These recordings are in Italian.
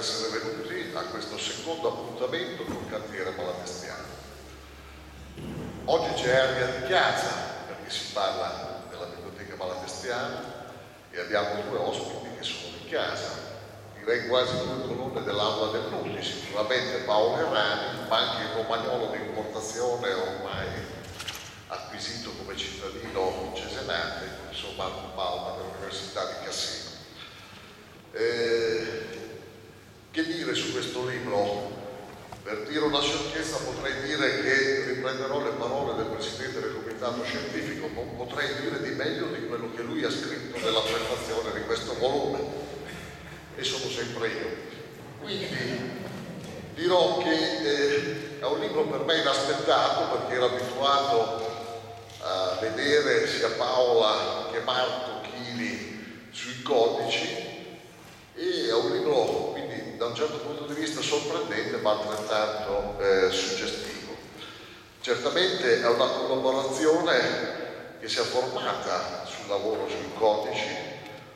essere venuti a questo secondo appuntamento col cantiere malatestiano. Oggi c'è aria di casa perché si parla della biblioteca malatestiana e abbiamo due ospiti che sono di casa, direi quasi due colonne dell'aula del Nuti, sicuramente Paolo Errani, ma anche il romagnolo di importazione ormai acquisito come cittadino cesenate, insomma Palma dell'Università di Cassino. Eh, che dire su questo libro? Per dire una sciocchezza potrei dire che riprenderò le parole del Presidente del Comitato Scientifico, non potrei dire di meglio di quello che lui ha scritto nella prefazione di questo volume, e sono sempre io. Quindi dirò che eh, è un libro per me inaspettato perché ero abituato a vedere sia Paola che Marco Chili sui codici e è un libro da un certo punto di vista sorprendente ma altrettanto eh, suggestivo. Certamente è una collaborazione che si è formata sul lavoro sui codici,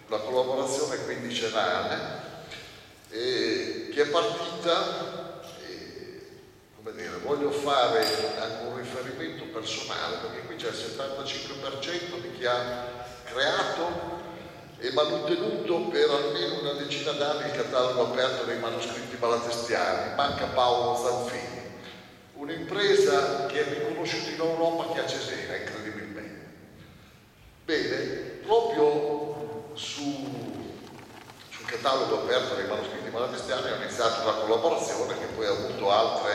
una collaborazione quindicenale eh, che è partita, eh, come dire, voglio fare anche un riferimento personale perché qui c'è il 75% di chi ha creato e mantenuto per almeno una decina d'anni il catalogo aperto dei manoscritti malatestiani, manca Paolo Zanfini, un'impresa che è riconosciuta in Europa che a Cesena, incredibilmente. Bene, proprio su, sul catalogo aperto dei manoscritti malatestiani ho iniziato una collaborazione che poi ha avuto altre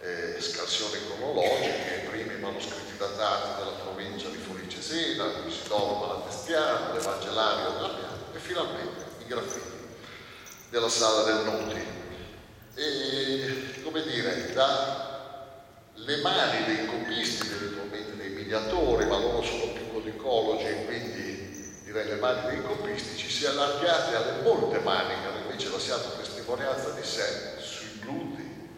eh, scansioni cronologiche, i primi manoscritti datati della provincia di Foricesena, il Sidoro Malatestiano, l'Evangelario Piana e finalmente i graffiti della Sala del Noti. E come dire, dalle mani dei copisti, eventualmente dei mediatori, ma loro sono più codicologi quindi direi le mani dei copisti, ci si è allargate alle molte mani che hanno invece lasciato testimonianza di sé sui gludi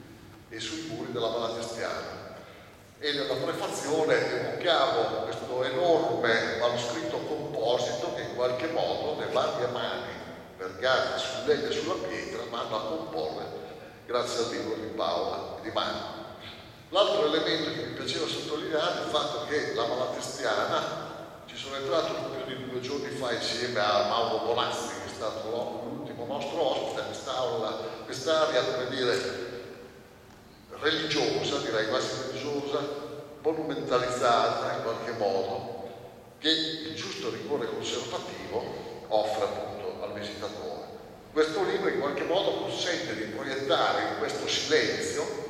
e sui muri della Malatestiana e nella prefazione evocavo questo enorme manoscritto composito che in qualche modo le varie mani vergate sul legno e sulla pietra vanno a comporre grazie al libro di Paola e di Mano. L'altro elemento che mi piaceva sottolineare è il fatto che la Malatestiana ci sono entrato più di due giorni fa insieme a Mauro Bonazzi che è stato l'ultimo nostro ospite quest'aula, quest'area come dire religiosa, direi quasi religiosa, monumentalizzata in qualche modo, che il giusto rigore conservativo offre appunto al visitatore. Questo libro in qualche modo consente di proiettare in questo silenzio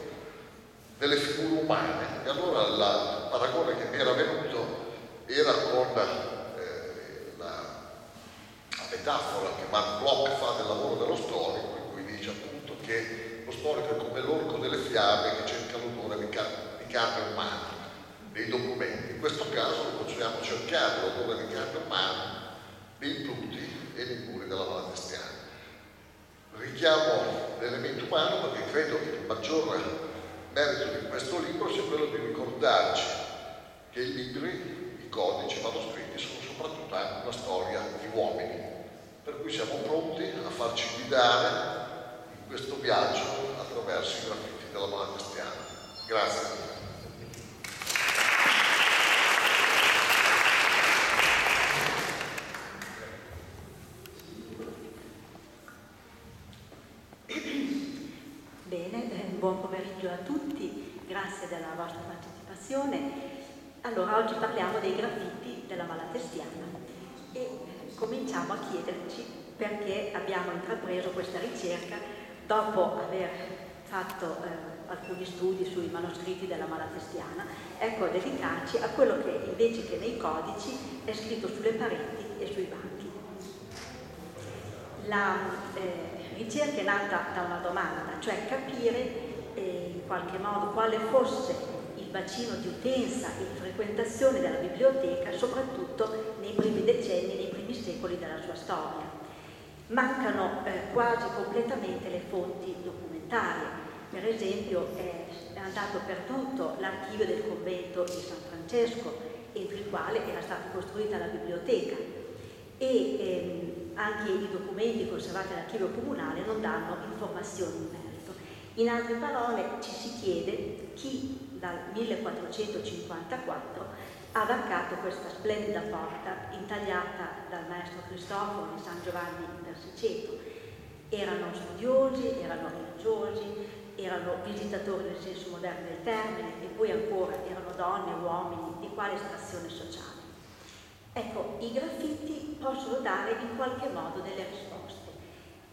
delle figure umane e allora il paragone che mi era venuto era con eh, la, la, metafora che Mark Bloch fa del lavoro dello storico in cui dice appunto che lo storico è come l'orco delle fiabe che cerca l'odore di, car- di carne umana nei documenti. In questo caso possiamo cercare l'odore di carne umana nei pluti e nei muri della Malatestiana. Richiamo l'elemento umano perché credo che il maggior merito di questo libro sia quello di ricordarci che i libri, i codici, i manoscritti sono soprattutto anche una storia di uomini, per cui siamo pronti a farci guidare questo viaggio attraverso i graffiti della moda cristiana. Grazie. Bene, eh, buon pomeriggio a tutti, grazie della vostra partecipazione. Allora, oggi parliamo dei graffiti della Malatestiana e cominciamo a chiederci perché abbiamo intrapreso questa ricerca dopo aver fatto eh, alcuni studi sui manoscritti della Malatestiana, ecco dedicarci a quello che invece che nei codici è scritto sulle pareti e sui banchi. La eh, ricerca è nata da una domanda, cioè capire eh, in qualche modo quale fosse il bacino di utenza e di frequentazione della biblioteca, soprattutto nei primi decenni, nei primi secoli della sua storia Mancano eh, quasi completamente le fonti documentarie. Per esempio è, andato perduto l'archivio del convento di San Francesco, entro il quale era stata costruita la biblioteca. E ehm, anche i documenti conservati all'archivio comunale non danno informazioni in merito. In altre parole ci si chiede chi dal 1454 ha varcato questa splendida porta intagliata dal maestro Cristoforo in San Giovanni in Persiceto. Erano studiosi, erano religiosi, erano visitatori nel senso moderno del termine e poi ancora erano donne uomini di quale estrazione sociale. Ecco, i graffiti possono dare in qualche modo delle risposte,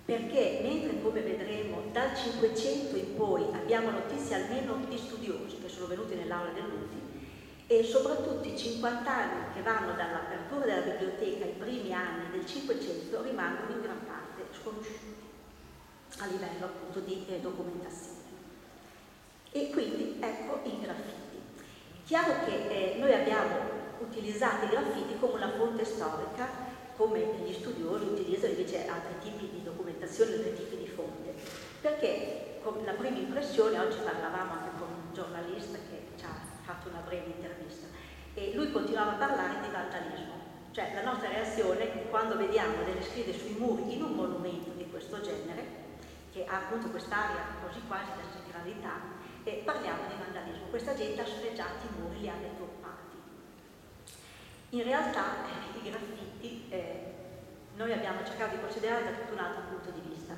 perché mentre come vedremo dal Cinquecento in poi abbiamo notizie almeno di studiosi che sono venuti nell'aula dell'UTI e soprattutto i 50 anni che vanno dall'apertura della biblioteca ai primi anni del Cinquecento rimangono in gran parte sconosciuti a livello appunto di eh, documentazione. E quindi ecco i graffiti. Chiaro che eh, noi abbiamo utilizzato i graffiti come una fonte storica, come gli studiosi utilizzano invece altri tipi di documentazione, altri tipi di fonte, perché la prima impressione, oggi parlavamo anche con un giornalista che fatto una breve intervista, e lui continuava a parlare di vandalismo. Cioè la nostra reazione quando vediamo delle scritte sui muri in un monumento di questo genere, che ha appunto quest'aria così quasi da sacralità, e parliamo di vandalismo. Questa gente ha sfregiato i muri, li ha deturpati. In realtà eh, i graffiti eh, noi abbiamo cercato di considerare da tutto un altro punto di vista,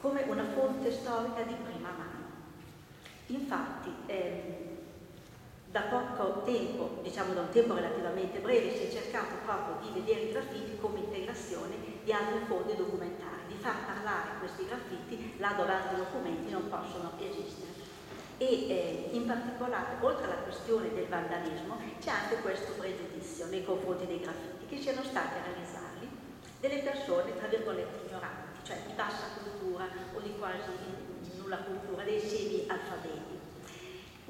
come una fonte storica di prima mano. Infatti, eh, da poco tempo, diciamo da un tempo relativamente breve, si è cercato proprio di vedere i graffiti come integrazione di altre fonti documentari, di far parlare questi graffiti là dove altri documenti non possono esistere e eh, in particolare oltre alla questione del vandalismo c'è anche questo pregiudizio nei confronti dei graffiti che siano stati a realizzarli delle persone tra virgolette ignoranti, cioè di bassa cultura o di quasi nulla cultura, dei semi alfabeti.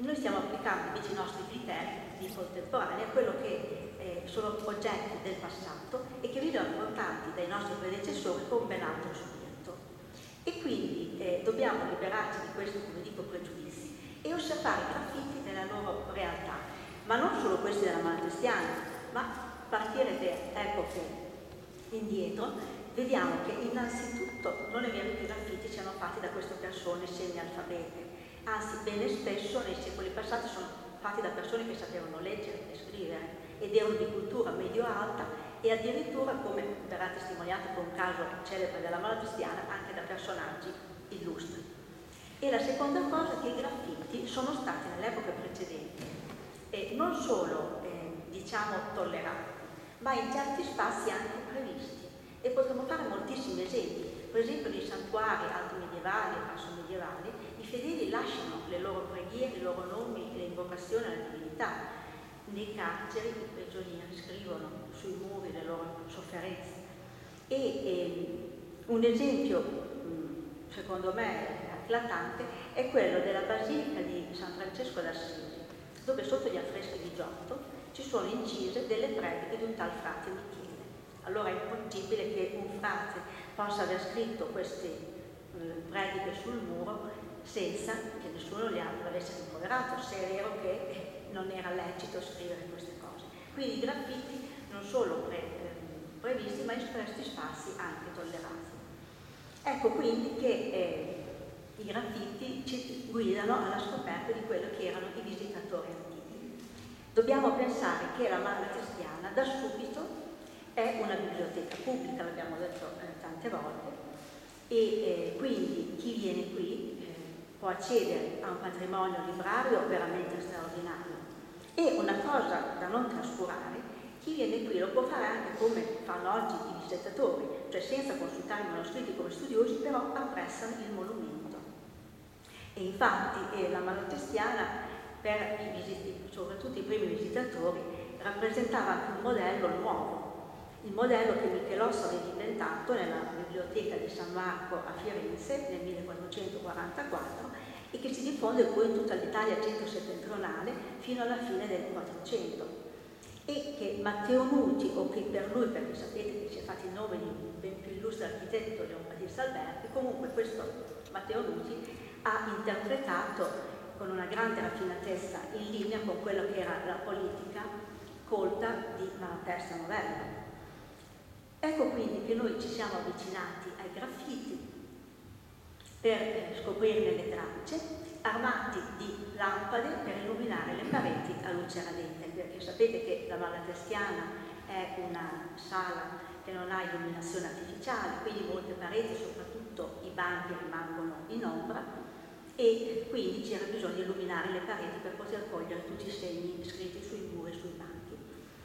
Noi stiamo applicando invece i nostri criteri di contemporanea a quello che eh, sono oggetti del passato e che venivano affrontati dai nostri predecessori con ben altro spirito. E quindi eh, dobbiamo liberarci di questo, come dico, pregiudizio e osservare i graffiti nella loro realtà, ma non solo questi della mano cristiana, ma partire per epoche indietro, vediamo che innanzitutto non è vero che i graffiti siano fatti da queste persone semi-alfabete, anzi bene spesso nei secoli passati sono fatti da persone che sapevano leggere e scrivere ed erano di cultura medio-alta e addirittura, come verrà testimoniato con un caso celebre della mano cristiana, anche da personaggi illustri. E la seconda cosa è che i graffiti sono stati nell'epoca precedente eh, non solo eh, diciamo tollerati, ma in certi spazi anche previsti. E potremmo fare moltissimi esempi. Per esempio nei santuari alti medievali e basso medievali fedeli lasciano le loro preghiere, i loro nomi e le invocazioni alla divinità. Nei carceri i prigionieri scrivono sui muri le loro sofferenze. E eh, un esempio, secondo me, eclatante è quello della Basilica di San Francesco d'Assisi, dove sotto gli affreschi di Giotto ci sono incise delle prediche di un tal frate Michele. Allora è impossibile che un frate possa aver scritto queste prediche sul muro senza che nessuno li avesse rimproverato, se è vero che non era lecito scrivere queste cose. Quindi i graffiti non solo pre, eh, previsti, ma questi spazi anche tollerati. Ecco quindi che eh, i graffiti ci guidano alla scoperta di quello che erano i visitatori antichi. Dobbiamo pensare che la Madre Cristiana da subito è una biblioteca pubblica, l'abbiamo detto eh, tante volte, e eh, quindi chi viene qui eh, può accedere a un patrimonio librario veramente straordinario. E una cosa da non trascurare, chi viene qui lo può fare anche come fanno oggi i visitatori, cioè senza consultare i manoscritti come studiosi, però apprezzano il monumento e infatti eh, la malotestiana per i visiti, soprattutto i primi visitatori, rappresentava anche un modello nuovo, il modello che Michelozzo aveva inventato nella biblioteca di San Marco a Firenze nel 1444 e che si diffonde poi in tutta l'Italia centro-settentrionale fino alla fine del 400 e che Matteo Nuti, o che per lui, perché sapete che si è fatto il nome di un ben più illustre architetto Leon Battista Alberti, comunque questo Matteo Nuti ha interpretato con una grande raffinatezza in linea con quello che era la politica colta di una terza novella. Ecco quindi che noi ci siamo avvicinati ai graffiti per eh, scoprirne le tracce, armati di lampade per illuminare le pareti a luce radente, perché sapete che la Valle Testiana è una sala che non ha illuminazione artificiale, quindi molte pareti, soprattutto i banchi, rimangono in ombra e quindi c'era bisogno di illuminare le pareti per poter cogliere tutti i segni scritti sui muri e sui banchi.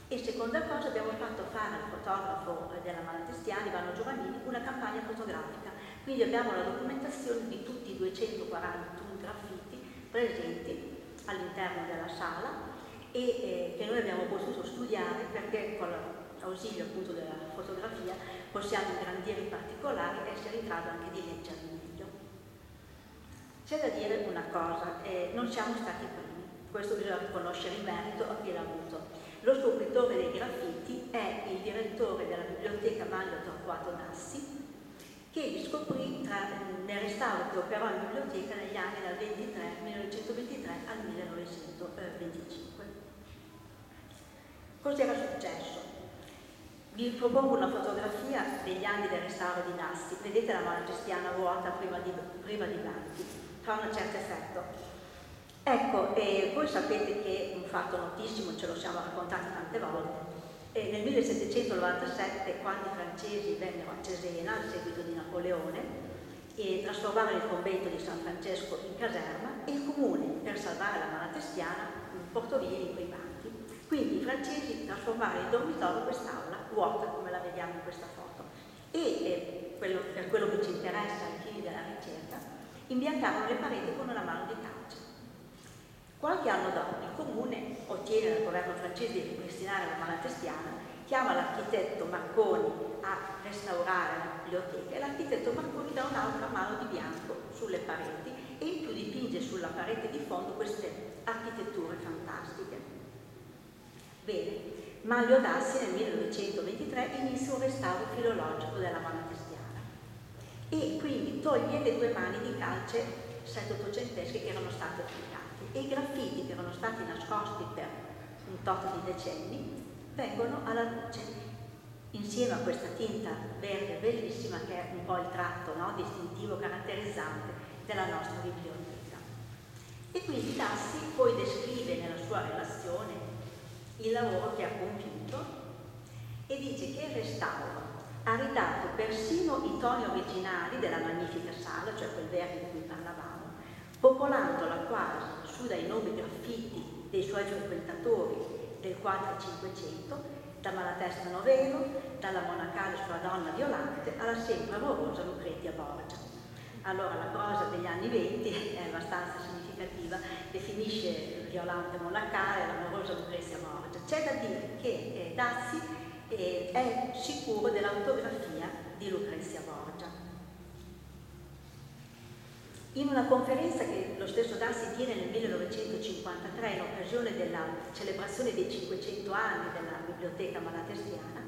E seconda cosa abbiamo fatto fare al fotografo della Malatestiana, Ivano Giovannini, una campagna fotografica. Quindi abbiamo la documentazione di tutti i 241 graffiti presenti all'interno della sala e eh, che noi abbiamo potuto studiare perché con l'ausilio appunto della fotografia possiamo ingrandire i particolari e essere in grado anche di leggerli meglio. C'è da dire una cosa, eh, non siamo stati primi, questo bisogna riconoscere il merito a chi l'ha avuto. Lo scopritore dei graffiti è il direttore della biblioteca Maglio Torquato Nassi, che scoprì tra, nel restauro che operò in biblioteca negli anni dal 23, 1923 al 1925. Cos'era successo? Vi propongo una fotografia degli anni del restauro di Nassi. Vedete la mano vuota prima di, Banti. Fa un certo effetto. Ecco, e voi sapete che un fatto notissimo, ce lo siamo raccontati tante volte, e nel 1797, quando i francesi vennero a Cesena, a seguito di Napoleone, e trasformarono il convento di San Francesco in caserma, il comune, per salvare la Malatestiana, portò via i quei banchi. Quindi i francesi trasformarono il dormitorio in quest'aula, vuota come la vediamo in questa foto. E eh, quello, per quello che ci interessa ai fini della ricerca, imbiancarono le pareti con una mano di calce. Qualche anno dopo il comune ottiene dal governo francese di ripristinare la Malatestiana, chiama l'architetto Marconi a restaurare la biblioteca e l'architetto Marconi dà un'altra mano di bianco sulle pareti e in più dipinge sulla parete di fondo queste architetture fantastiche. Bene, Maglio Dassi nel 1923 inizia un restauro filologico della Malatestiana e quindi toglie le due mani di calce settecentesche che erano state applicate e i graffiti che erano stati nascosti per un tot di decenni vengono alla luce insieme a questa tinta verde bellissima che è un po' il tratto no, distintivo, caratterizzante della nostra biblioteca. E quindi Tassi poi descrive nella sua relazione il lavoro che ha compiuto e dice che il restauro ha ridato persino i toni originali della magnifica sala, cioè quel verde di cui parlavamo, popolandola quasi su dai nomi graffiti dei suoi frequentatori del 4 e 500, da Malatesta Noveno, dalla monacale sua donna Violante alla sempre amorosa Lucrezia Borgia. Allora la prosa degli anni 20 è abbastanza significativa, definisce Violante monacale l'amorosa Lucrezia Borgia. C'è da dire che eh, Dazzi eh, è sicuro dell'autografia di Lucrezia Borgia. In una conferenza che lo stesso Dassi tiene nel 1953 in occasione della celebrazione dei 500 anni della biblioteca malatestiana,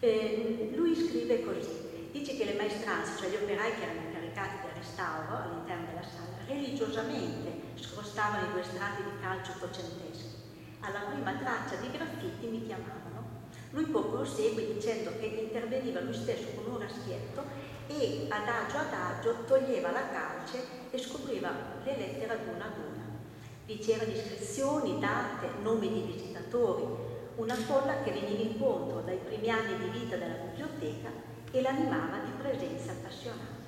eh, lui scrive così, dice che le maestranze, cioè gli operai che erano incaricati del restauro all'interno della sala, religiosamente scrostavano i due strati di calcio ottocenteschi. Alla prima traccia di graffiti mi chiamavano. Lui poi prosegue dicendo che interveniva lui stesso con un raschietto e adagio adagio toglieva la calce e scopriva le lettere ad una ad una. Vi c'erano iscrizioni, date, nomi di visitatori, una folla che veniva incontro dai primi anni di vita della biblioteca e l'animava di presenza appassionata.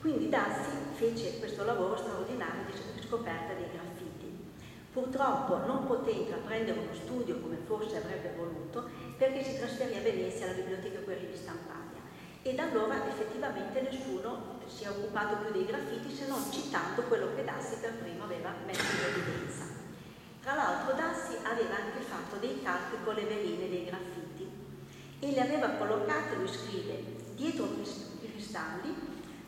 Quindi Dazzi fece questo lavoro straordinario di scoperta dei graffiti. Purtroppo non poté intraprendere uno studio come forse avrebbe voluto perché si trasferì a Venezia alla biblioteca Guerri di Stampaglia e da allora effettivamente nessuno si è occupato più dei graffiti se non citando quello che Dassi per primo aveva messo in evidenza. Tra l'altro Dassi aveva anche fatto dei calcoli con le veline dei graffiti e li aveva collocati, lui scrive, dietro i cristalli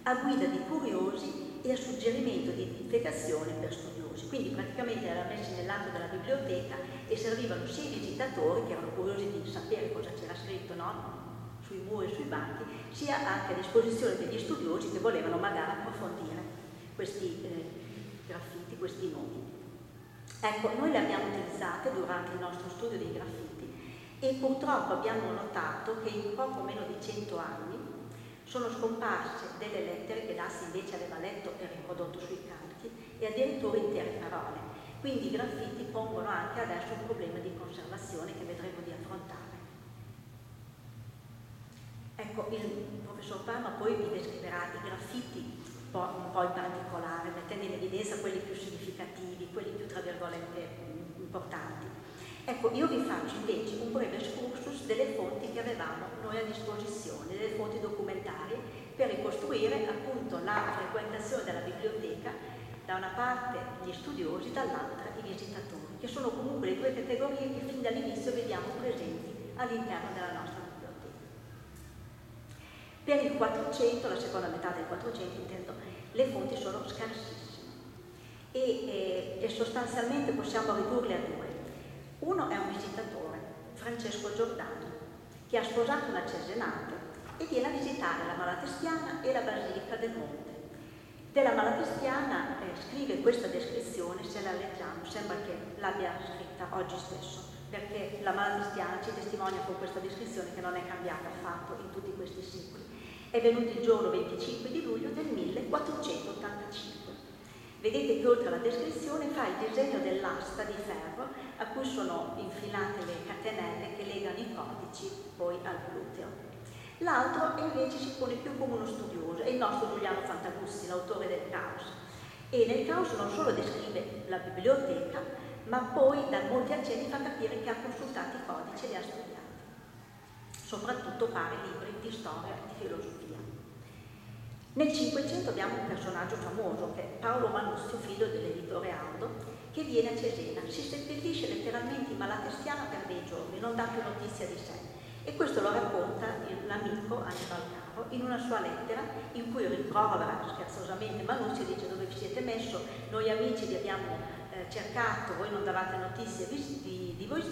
a guida di curiosi e a suggerimento di divulgazione per studiosi. Quindi praticamente erano messi nell'atto della biblioteca e servivano sia i visitatori che erano curiosi di sapere cosa c'era scritto no? sui muri e sui banchi, sia anche a disposizione degli studiosi che volevano magari approfondire questi eh, graffiti, questi nomi. Ecco, noi le abbiamo utilizzate durante il nostro studio dei graffiti e purtroppo abbiamo notato che in poco meno di 100 anni sono scomparse delle lettere che Dassi invece aveva letto e riprodotto sui canti e addirittura intere parole. Quindi i graffiti pongono anche adesso un problema di conservazione che vedremo di affrontare. Ecco, il professor Parma poi vi descriverà i graffiti un po', in particolare, mettendo in evidenza quelli più significativi, quelli più tra virgolette importanti. Ecco, io vi faccio invece un breve excursus delle fonti che avevamo noi a disposizione, delle fonti documentarie, per ricostruire appunto la frequentazione della biblioteca, da una parte gli studiosi, dall'altra i visitatori, che sono comunque le due categorie che fin dall'inizio vediamo presenti all'interno della nostra. Per il 400, la seconda metà del 400 intendo, le fonti sono scarsissime e, e, e sostanzialmente possiamo ridurle a due. Uno è un visitatore, Francesco Giordano, che ha sposato una cesenate e viene a visitare la Malatestiana e la Basilica del Monte. Della Malatestiana eh, scrive questa descrizione, se la leggiamo, sembra che l'abbia scritta oggi stesso, perché la Malatestiana ci testimonia con questa descrizione che non è cambiata affatto in tutti questi secoli. È venuto il giorno 25 di luglio del 1485 Vedete che oltre alla descrizione fa il disegno dell'asta di ferro a cui sono infilate le catenelle che legano i codici poi al gluteo. L'altro invece si pone più come uno studioso, è il nostro Giuliano Fantagussi, l'autore del Caos. E nel Caos non solo descrive la biblioteca, ma poi da molti accenni fa capire che ha consultato i codici e li ha studiati. Soprattutto pare libri di storia e di filosofia. Nel Cinquecento abbiamo un personaggio famoso che è Paolo Manuzio, figlio dell'editore Aldo, che viene a Cesena, si seppellisce letteralmente in Malatestiana per dei giorni, non dà più notizia di sé. E questo lo racconta l'amico Annibal Caro in una sua lettera in cui rimprovera scherzosamente Manuzio e dice dove vi siete messo, noi amici vi abbiamo eh, cercato, voi non davate notizie di, di, di voi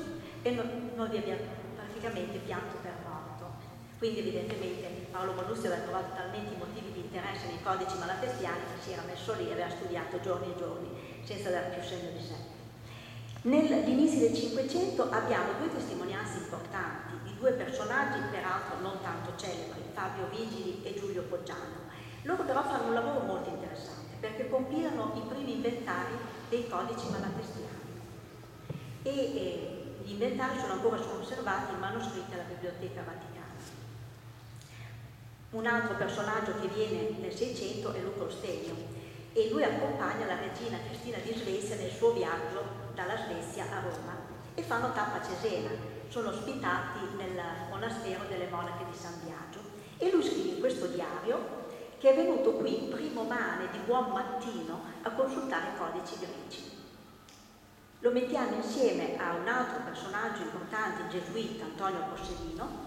e non, noi vi abbiamo praticamente pianto per morto. Quindi evidentemente Paolo Manuzio aveva trovato talmente i motivi interesse nei codici malatestiani che si era messo lì e aveva studiato giorni e giorni senza dare più segno di sé. Nell'inizio del Cinquecento abbiamo due testimonianze importanti di due personaggi, peraltro non tanto celebri, Fabio Vigili e Giulio Poggiano. Loro però fanno un lavoro molto interessante perché compilano i primi inventari dei codici malatestiani e, e gli inventari sono ancora conservati in manoscritti alla Biblioteca Vaticana. Un altro personaggio che viene nel Seicento è Luca Ostegno e lui accompagna la regina Cristina di Svezia nel suo viaggio dalla Svezia a Roma e fanno tappa a Cesena, sono ospitati nel monastero delle monache di San Biagio e lui scrive in questo diario che è venuto qui primo mane di buon mattino a consultare i codici greci. Lo mettiamo insieme a un altro personaggio importante, il gesuita Antonio Possedino,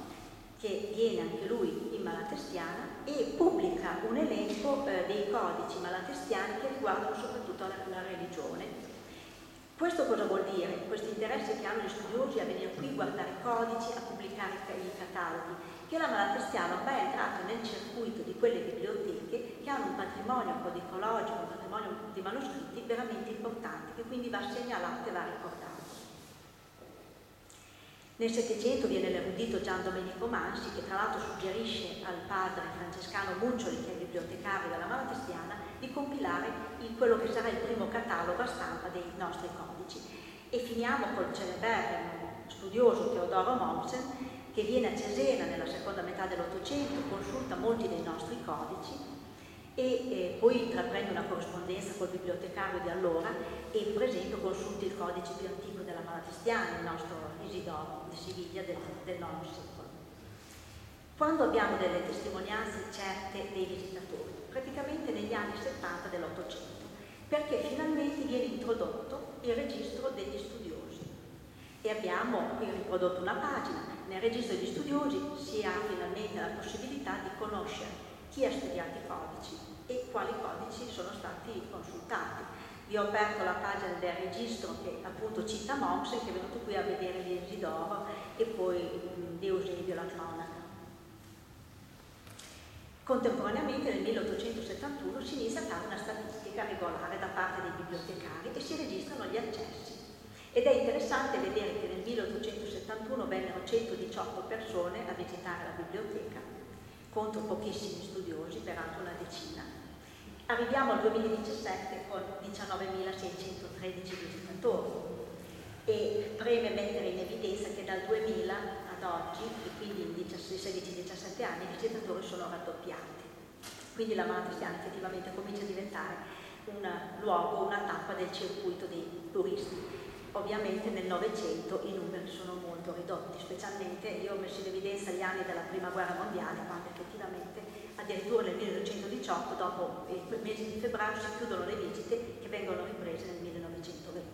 che viene anche lui in malatestiana e pubblica un elenco eh, dei codici malatestiani che riguardano soprattutto la, la, religione. Questo cosa vuol dire? Questo interesse che hanno gli studiosi a venire qui, a guardare i codici, a pubblicare i cataloghi, che la malatestiana è entrato nel circuito di quelle biblioteche che hanno un patrimonio codicologico, un patrimonio di manoscritti veramente importante, che quindi va segnalato e va ricordato. Nel Settecento viene l'erudito Gian Domenico Mansi, che tra l'altro suggerisce al padre francescano Muccioli, che è il bibliotecario della Malatestiana, di compilare il, quello che sarà il primo catalogo a stampa dei nostri codici. E finiamo col celeberrimo studioso Teodoro Mommsen, che viene a Cesena nella seconda metà dell'Ottocento, consulta molti dei nostri codici e eh, poi intraprende una corrispondenza col bibliotecario di allora e per esempio consulta il codice più antico Malatestiana, il nostro Isidoro di Siviglia del, del IX secolo. Quando abbiamo delle testimonianze certe dei visitatori? Praticamente negli anni 70 dell'Ottocento, perché finalmente viene introdotto il registro degli studiosi e abbiamo qui riprodotto una pagina. Nel registro degli studiosi si ha finalmente la possibilità di conoscere chi ha studiato i codici e quali codici sono stati consultati vi ho aperto la pagina del registro che appunto cita Moxen che è venuto qui a vedere l'Isidoro e poi di Eusebio la cronaca. Contemporaneamente nel 1871 si inizia a fare una statistica regolare da parte dei bibliotecari e si registrano gli accessi. Ed è interessante vedere che nel 1871 vennero 118 persone a visitare la biblioteca, contro pochissimi studiosi, peraltro una decina. Arriviamo al 2017 con 19.613 visitatori e preme mettere in evidenza che dal 2000 ad oggi, e quindi in 16-17 anni, i visitatori sono raddoppiati. Quindi la Mala Cristiana effettivamente comincia a diventare un luogo, una tappa del circuito dei turisti. Ovviamente nel Novecento i numeri sono molto ridotti, specialmente io ho messo in evidenza gli anni della Prima Guerra Mondiale, quando effettivamente addirittura nel 1918, dopo il mese di febbraio, si chiudono le visite che vengono riprese nel 1920.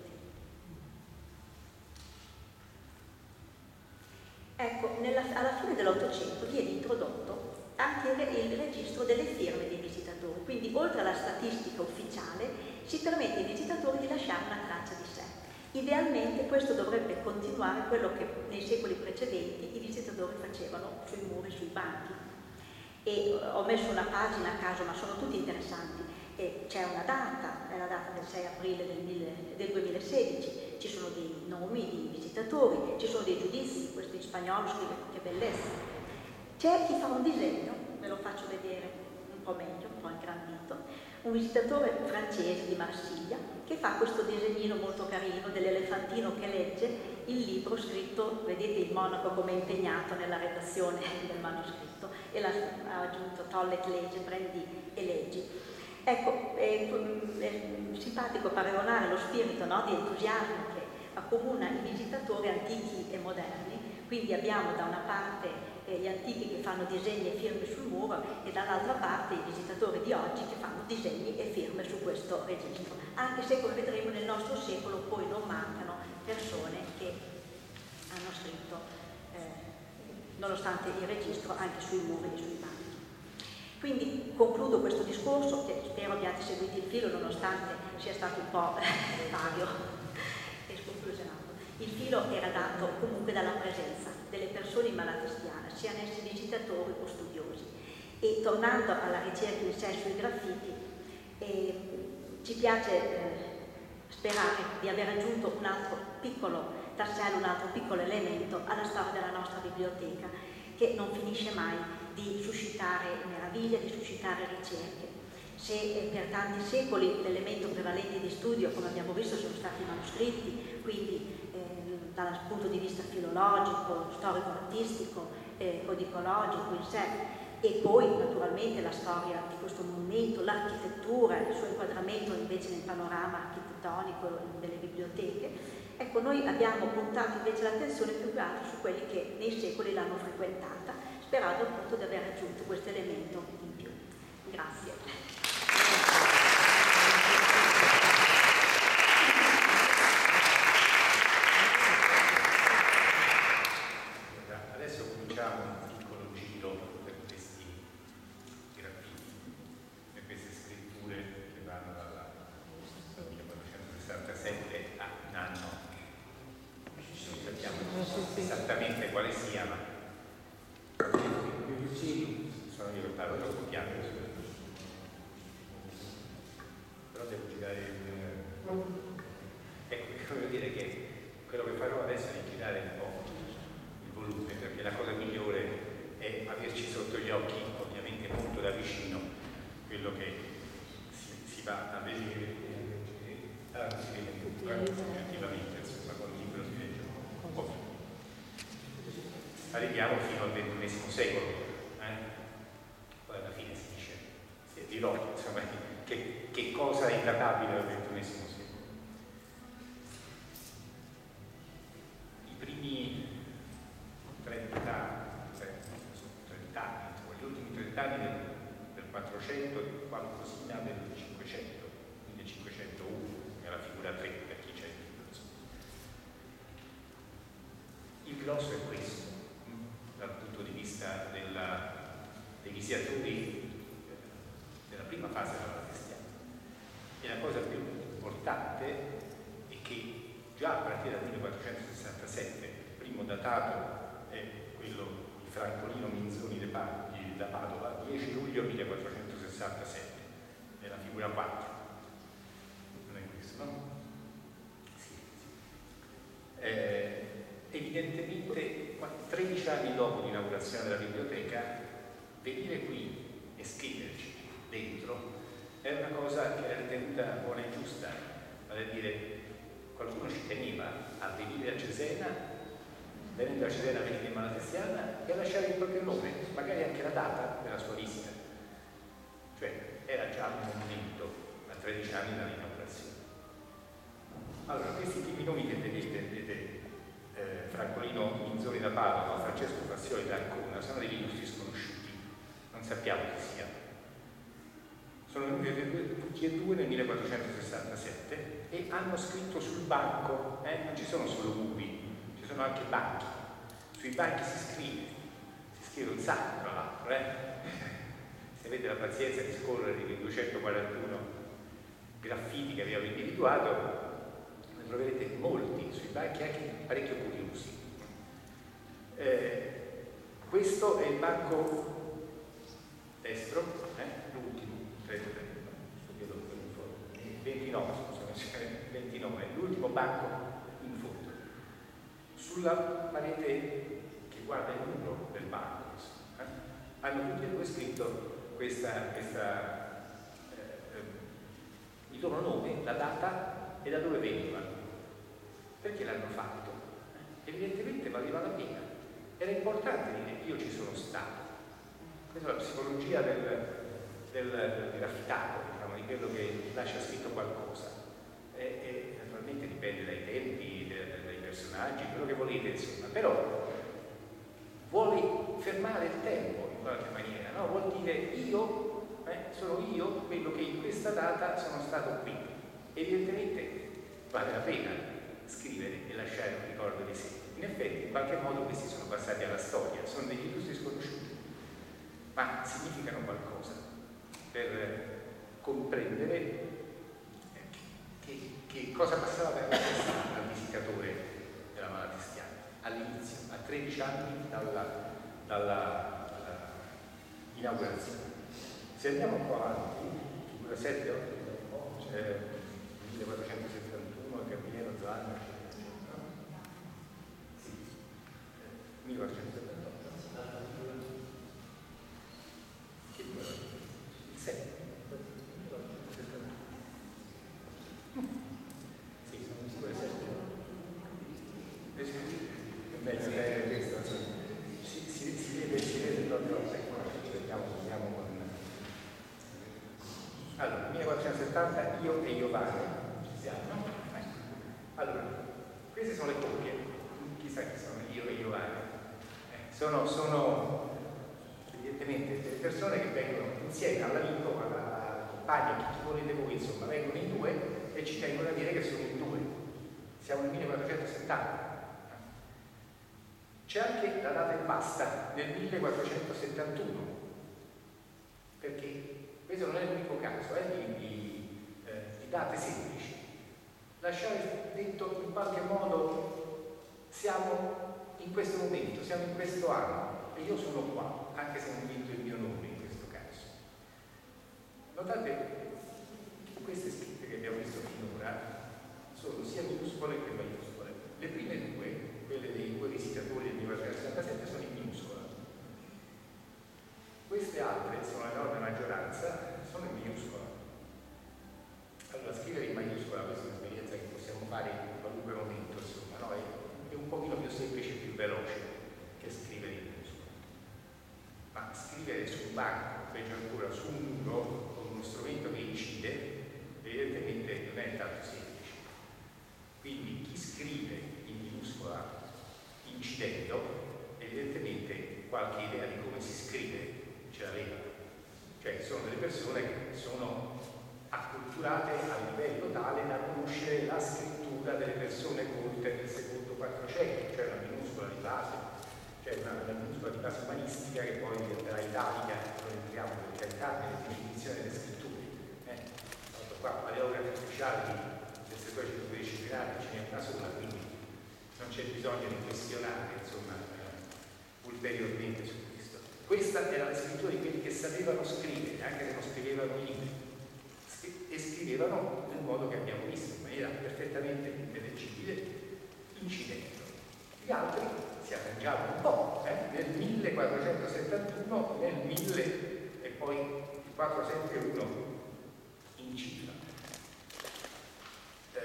Ecco, nella, alla fine dell'Ottocento viene introdotto anche il registro delle firme dei visitatori, quindi oltre alla statistica ufficiale si permette ai visitatori di lasciare una traccia di sé. Idealmente questo dovrebbe continuare quello che nei secoli precedenti i visitatori facevano sui muri, sui banchi. E eh, ho messo una pagina a caso, ma sono tutti interessanti. E c'è una data, è la data del 6 aprile del, del 2016, ci sono dei nomi di visitatori, ci sono dei giudizi, questo in spagnolo scrive che bellezza, c'è chi fa un disegno, ve lo faccio vedere un po' meglio, un po' ingrandito, un visitatore francese di Marsiglia che fa questo disegnino molto carino dell'elefantino che legge il libro scritto, vedete il monaco come è impegnato nella redazione del manoscritto e l'ha aggiunto Tollet legge, prendi e leggi. Ecco, è, è simpatico paragonare lo spirito no, di entusiasmo che accomuna i visitatori antichi e moderni, quindi abbiamo da una parte eh, gli antichi che fanno disegni e firme sul muro e dall'altra parte i visitatori di oggi che fanno disegni e firme su questo registro, anche se come vedremo nel nostro secolo poi non mancano persone che hanno scritto, eh, nonostante il registro, anche sui muri e sui banchi. Quindi concludo questo discorso, che spero abbiate seguito il filo nonostante sia stato un po' vario e sconclusionato. Il filo era dato comunque dalla presenza delle persone in malatestiana, siano essi visitatori o studiosi. E tornando alla ricerca in sé sui graffiti, eh, ci piace eh, sperare di aver aggiunto un altro piccolo tassello, un altro piccolo elemento alla storia della nostra biblioteca, che non finisce mai di suscitare meraviglie, di suscitare ricerche. Se eh, per tanti secoli l'elemento prevalente di studio, come abbiamo visto, sono stati i manoscritti, quindi dal punto di vista filologico, storico-artistico, eh, codicologico in sé e poi naturalmente la storia di questo monumento, l'architettura, il suo inquadramento invece nel panorama architettonico delle biblioteche. Ecco, noi abbiamo puntato invece l'attenzione più che altro su quelli che nei secoli l'hanno frequentata, sperando appunto di aver raggiunto questo elemento in più. Grazie. XXI secolo. Eh? Poi alla fine si dice, si dirò, insomma, che, che cosa è databile al XXI secolo. I primi 30, 30 anni, gli ultimi 30 anni del, del 400 e qualcosina del 500, 1501, nella figura 3 per chi c'è. Il grosso è Egidio 1467, nella figura 4. Non è questo, no? Sì. Eh, evidentemente 13 anni dopo l'inaugurazione della biblioteca, venire qui e scriverci dentro è una cosa che era ritenuta buona e giusta, vale a dire qualcuno ci teneva a venire a Cesena, venendo a Cesena venire in Malatestiana e a lasciare il proprio nome, magari anche la data della sua visita. Era già un monumento a 13 anni dall'inaugurazione. Allora, questi primi nomi che vedete, vedete eh, Francolino Minzoni da Padova, Francesco Fassioli da Ancona, sono degli illustri sconosciuti, non sappiamo chi sia. Sono venuti tutti e due nel 1467 e hanno scritto sul banco, eh, non ci sono solo cubi, ci sono anche banchi. Sui banchi si scrive, si scrive un sacco tra l'altro, eh? Avete la pazienza di scorrere i 241 graffiti che abbiamo individuato, ne troverete molti sui banchi anche parecchio curiosi. Eh, questo è il banco destro, eh, l'ultimo, 29, scusate, 29, l'ultimo banco in fondo. Sulla parete che guarda il muro del banco, eh, hanno tutti e due scritto questa, questa eh, il loro nome, la data e da dove venivano. Perché l'hanno fatto? Evidentemente valeva la pena. Era importante dire io ci sono stato. Questa è la psicologia del, del, del graffitato, diciamo, di quello che lascia scritto qualcosa. E, e naturalmente dipende dai tempi, dai personaggi, quello che volete, insomma, però vuole fermare il tempo qualche maniera, no? vuol dire io, eh, sono io quello che in questa data sono stato qui. Evidentemente vale la pena scrivere e lasciare un ricordo di sé. In effetti, in qualche modo questi sono passati alla storia, sono degli illustri sconosciuti, ma significano qualcosa per comprendere che, che cosa passava per la testa al visitatore della Malatestiana all'inizio, a 13 anni dalla, dalla inaugurazione. Se andiamo po' avanti, figura 7, 8, c'è 1471, Gabriele Zanna, sì, 1471. Il 7. Sì, sono sicuro il 7. Meglio che questo, si, si, si vede, si vede proprio, ecco, vediamo, vediamo con... Allora, 1470, io e Giovanni, ci siamo, no? Ecco. Allora, queste sono le coppie, chissà chi sono io e Giovanni. Eh, sono, sono evidentemente delle persone che vengono insieme all'amico, alla compagna, chi volete voi, insomma, vengono in due e ci tengono a dire che sono in due. Siamo nel 1470. C'è anche la data in pasta nel 1471, perché questo non è l'unico caso eh, di, di, eh, di date semplici. Lasciare detto in qualche modo siamo in questo momento, siamo in questo anno e io sono qua, anche se non vinto il mio nome in questo caso. Notate che queste scritte che abbiamo visto finora sono sia minuscole che maiuscole. Le prime due, quelle dei due visitatori del 1967, sono in minuscola. Queste altre sono l'enorme maggioranza, sono in minuscola. Allora, scrivere in maiuscola, questa è un'esperienza che possiamo fare in qualunque momento, insomma, no? è, è un pochino più semplice e più veloce che scrivere in minuscola. Ma scrivere su un banco, peggio ancora su un muro, con uno strumento che incide, evidentemente non è tanto semplice. Quindi chi scrive in minuscola incidendo, evidentemente qualche idea di come si scrive ce l'aveva. Cioè sono delle persone che sono acculturate a livello tale da conoscere la scrittura delle persone colte del secondo 400, cioè la di base, cioè una, una minuscola di base umanistica che poi diventerà italica, non entriamo per carità nelle definizioni delle scritture. Eh? Qua paleografi ufficiali del settore disciplinare ce n'è una sola, quindi non c'è bisogno di questionare insomma, eh, ulteriormente su questo. Questa era la scrittura di quelli che sapevano scrivere, anche se non scrivevano libri, e scrivevano nel modo che abbiamo visto, in maniera perfettamente intellegibile, incidendo. Gli altri si arrangiavano un po', eh, nel 1471, nel 1000 e poi il 471 in cifra. Eh,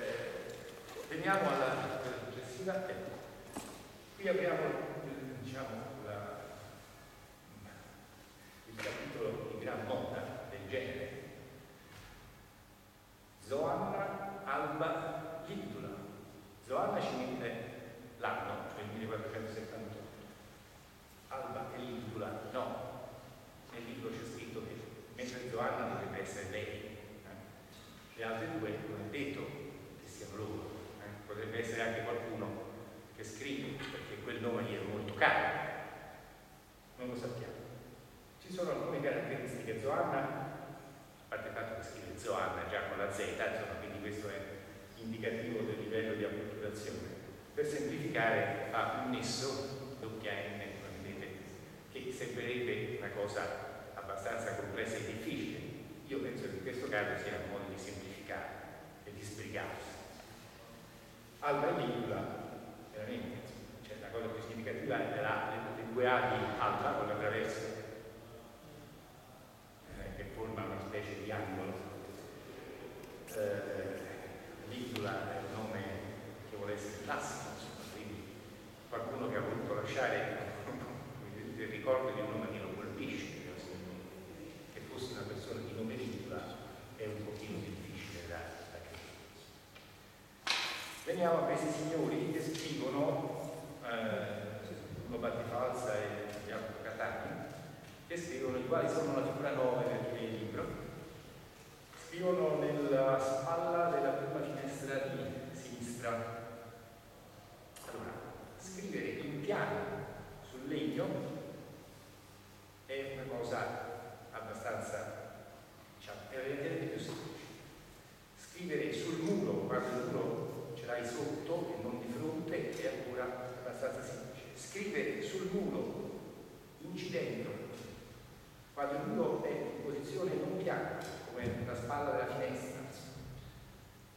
veniamo alla successiva. Eh, qui abbiamo diciamo, la, il capitolo di gran nota del genere. Zoanna, Alba, Libdula. Zoanna ci mette l'anno, cioè il 1478. Alba e Libdula no. Nel libro c'è scritto che mentre Zoanna dovrebbe essere lei. Eh? Le altre due non è detto che siano loro. Eh? Potrebbe essere anche qualcuno che scrive, perché quel nome gli è molto caro. Non lo sappiamo. Ci sono alcune caratteristiche. Zoanna, a parte il fatto che scrive Zoanna già con la Z, insomma, quindi questo è indicativo del livello di acculturazione per semplificare fa un nesso doppia N, vedete, che sembrerebbe una cosa abbastanza complessa e difficile. Io penso che in questo caso sia un modo di semplificare e di sbrigarsi. Alba Libula, veramente, cioè la cosa più significativa è la, le, due A di Alba con la traversa eh, che forma una specie di angolo. Eh, Libula è un nome che vuole essere classico qualcuno che ha voluto lasciare il ricordo di un nome che lo colpisce, che fosse una persona di nome Nicola è un pochino difficile da, da capire. Veniamo a questi signori che scrivono, eh, uno Battifalza e Jacopo Catani, che scrivono i quali sono la figura 9 del libro, scrivono nella spalla della prima finestra di sinistra scrivere in piano sul legno è una cosa abbastanza, diciamo, è relativamente più semplice. Scrivere sul muro, quando il muro ce l'hai sotto e non di fronte, è ancora abbastanza semplice. Scrivere sul muro incidendo, quando il muro è in posizione non piana, come la spalla della finestra,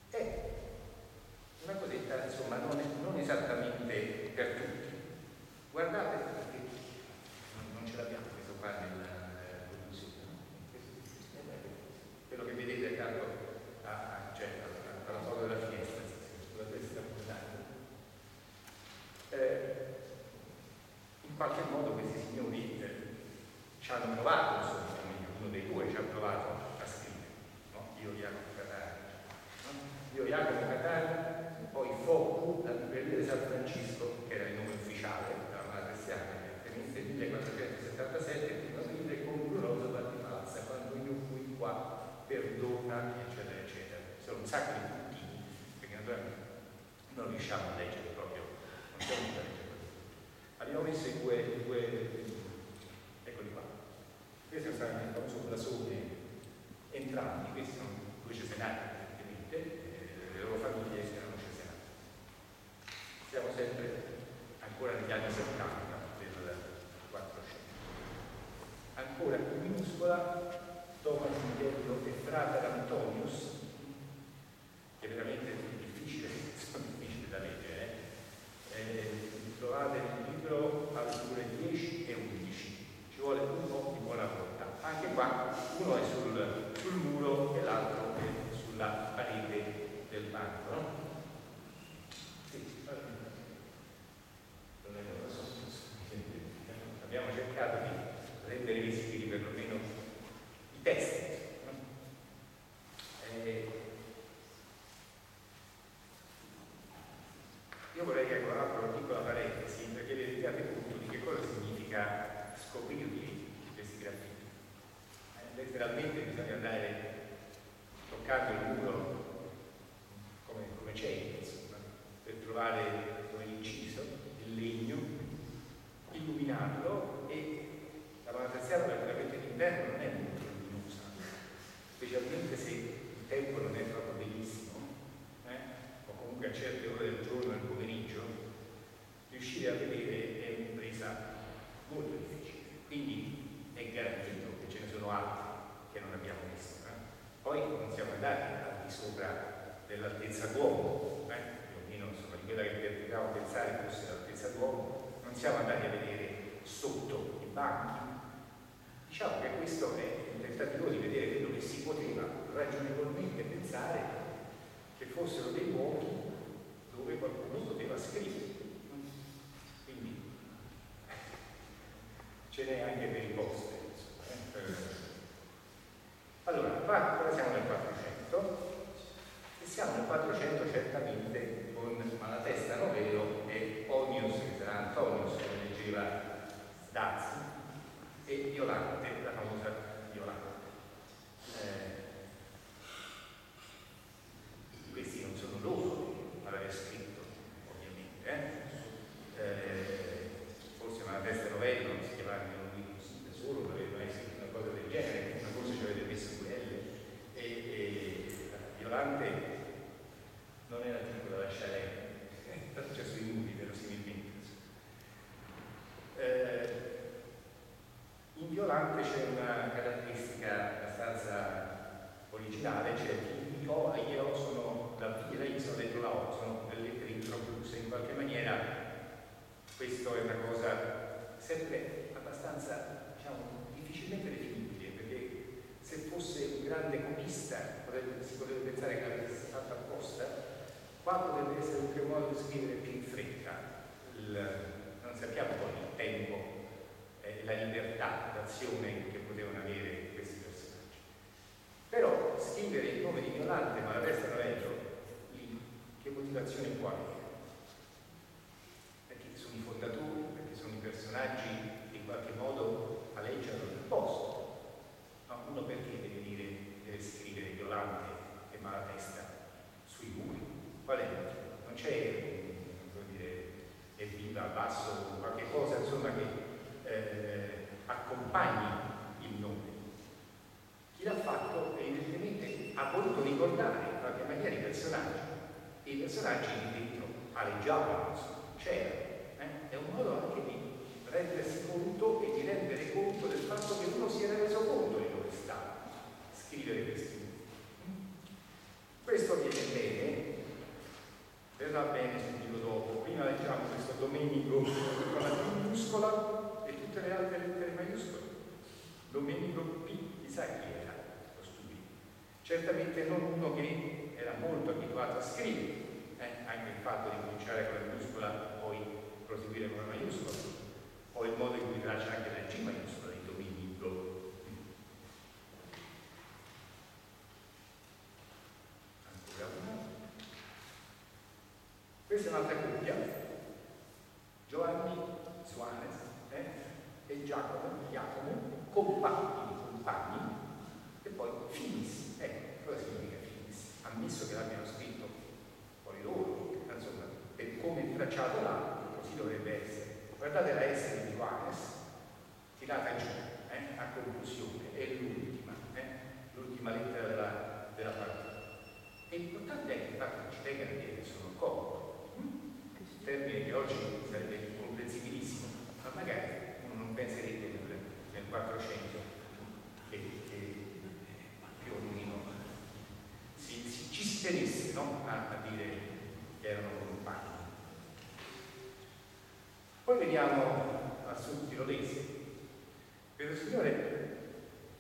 è una cosetta, insomma, non, è, non esattamente per tutti. Guardate, perché non, non ce l'abbiamo questo qua nella produzione, no? quello che vedete accanto a, a, cioè, alla foto della finestra, sulla destra eh, in qualche modo questi signori eh, ci hanno provato, insomma, uno dei due ci ha provato a scrivere, no? io Jacopo Catani. No? Io Jacopo Catani poi Focu, la libreria di San Francesco, che era il nome ufficiale della Mala Cristiana, che inizia nel 1477, prima aprile con glorioso Battifalza, quando io fui qua, perdona, eccetera, eccetera. Sono un sacco di puntini, perché naturalmente non riusciamo a leggere proprio, non siamo riusciti a leggere Abbiamo messo i due, i due eccoli qua. Questi sono stati il famoso blasone entrambi, questi sono due cesenati, evidentemente, eh, le loro famiglie erano siamo sempre ancora negli anni 70 del 400. Ancora più minuscola, Thomas Miguello e Frater Antonius, che è veramente difficile, sono difficili da leggere, eh? Eh, trovate nel libro alture 10 e 11, ci vuole uno di buona volontà. Anche qua uno è sul, sul muro e l'altro è sulla parete del banco. No? abbiamo cercato di rendere visibili perlomeno i testi. Eh, io vorrei che con un'altra piccola parentesi perché vi rendiate conto di che cosa significa scoprirli questi graffiti. Eh, letteralmente bisogna andare toccando il muro come, come c'è, insomma, per trovare dove è inciso il legno illuminarlo e la malaziana praticamente d'inverno non è molto luminosa, specialmente se il tempo non è troppo bellissimo, eh? o comunque a certe ore del giorno del pomeriggio, riuscire a vedere personaggi e i personaggi lì dentro aleggiavano, c'era, eh? è un modo anche di rendersi conto e di rendere conto del fatto che uno si era reso conto di dove sta scrivere questi abituato a scrivere, eh? anche il fatto di cominciare con la minuscola, poi proseguire con la maiuscola, o il modo in cui traccia anche la G maiuscola di Domenico. Ancora. Questa è un'altra cosa. veniamo al sud tirolese. Questo signore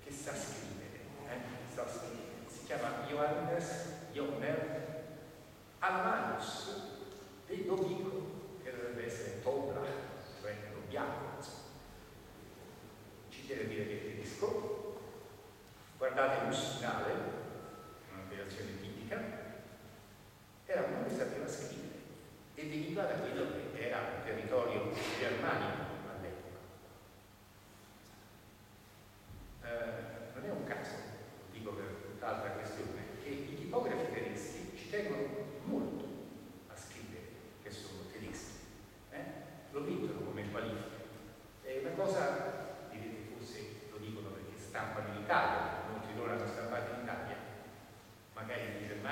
che sa scrivere, eh? sa scrivere, si chiama Johannes Joner Almanus dei Dobico, che dovrebbe essere Tobra, cioè lo bianco, ci deve dire che è tedesco. Guardate Lusso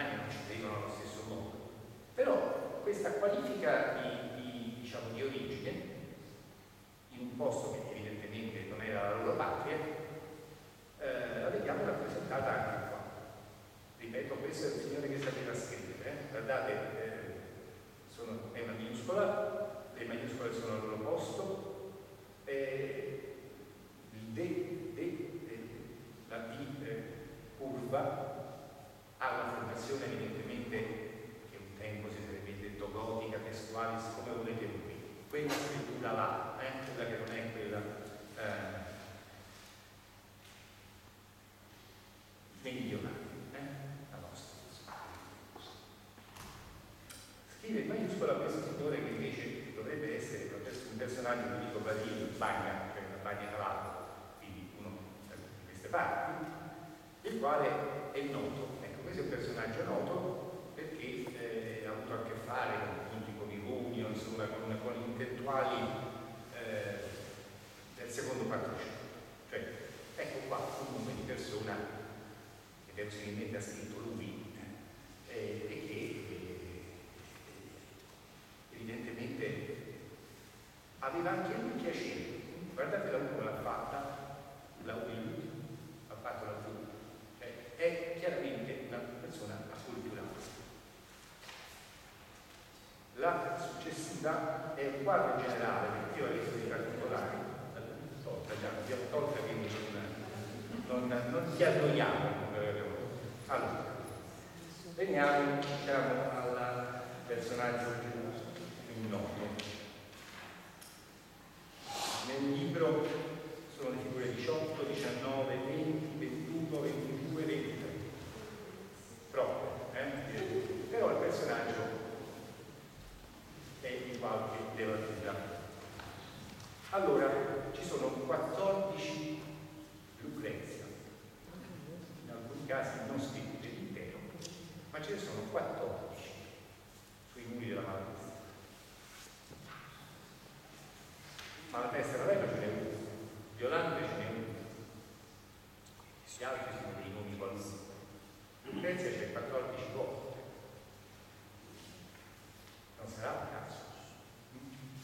Non ci derivano allo stesso modo. Però questa qualifica Maiuscola questo signore che invece dovrebbe essere un personaggio, vi dico Badini, Bagna, cioè una bagna cavallo, quindi uno di queste parti, il quale è noto. Ecco, questo è un personaggio noto perché eh, ha avuto a che fare con, con i Rumi, insomma, con, con gli intellettuali eh, del secondo Quattrocento. Cioè, ecco qua un nome di persona che verosimilmente ha scritto lui eh, e che eh, evidentemente aveva anche lui piacere. Guardate la uno l'ha fatta, la lui ha fatto la tua è chiaramente una persona acculturata. La successiva è un quadro generale, perché io ho visto dei particolari, tolta già, l'abbiamo tolta quindi non, non, non ti annoiamo. Allora, veniamo diciamo, al personaggio più, più noto. Nel libro sono le figure 18, 19, 20, 21, 22, 23. Proprio, eh? Però il personaggio è di qualche levatura. Allora, ci sono 14 Lucrezia, in alcuni casi non scritti l'intero, ma ce ne sono 14 sui muri della malatesta. Testa della ce n'è una, Violante ce n'è una, gli altri sono dei nomi qualunque. Lucrezia c'è 14 volte. Non sarà un caso.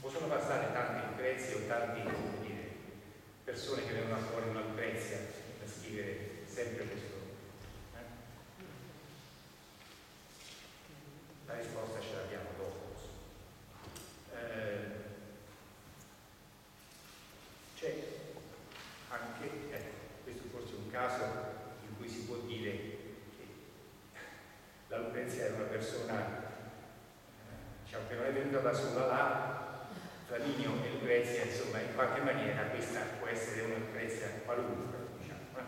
Possono passare tanti Lucrezie o tanti dire, persone che vengono fuori una Lucrezia da scrivere sempre questo. Eh? La risposta ce l'abbiamo dopo. Eh, c'è anche, ecco, questo forse è un caso in cui si può dire che Lucrezia era una persona eh, diciamo, che non è venuta da sola là, Flaminio e Lucrezia, insomma, in qualche maniera questa può essere una Lucrezia qualunque, diciamo, eh?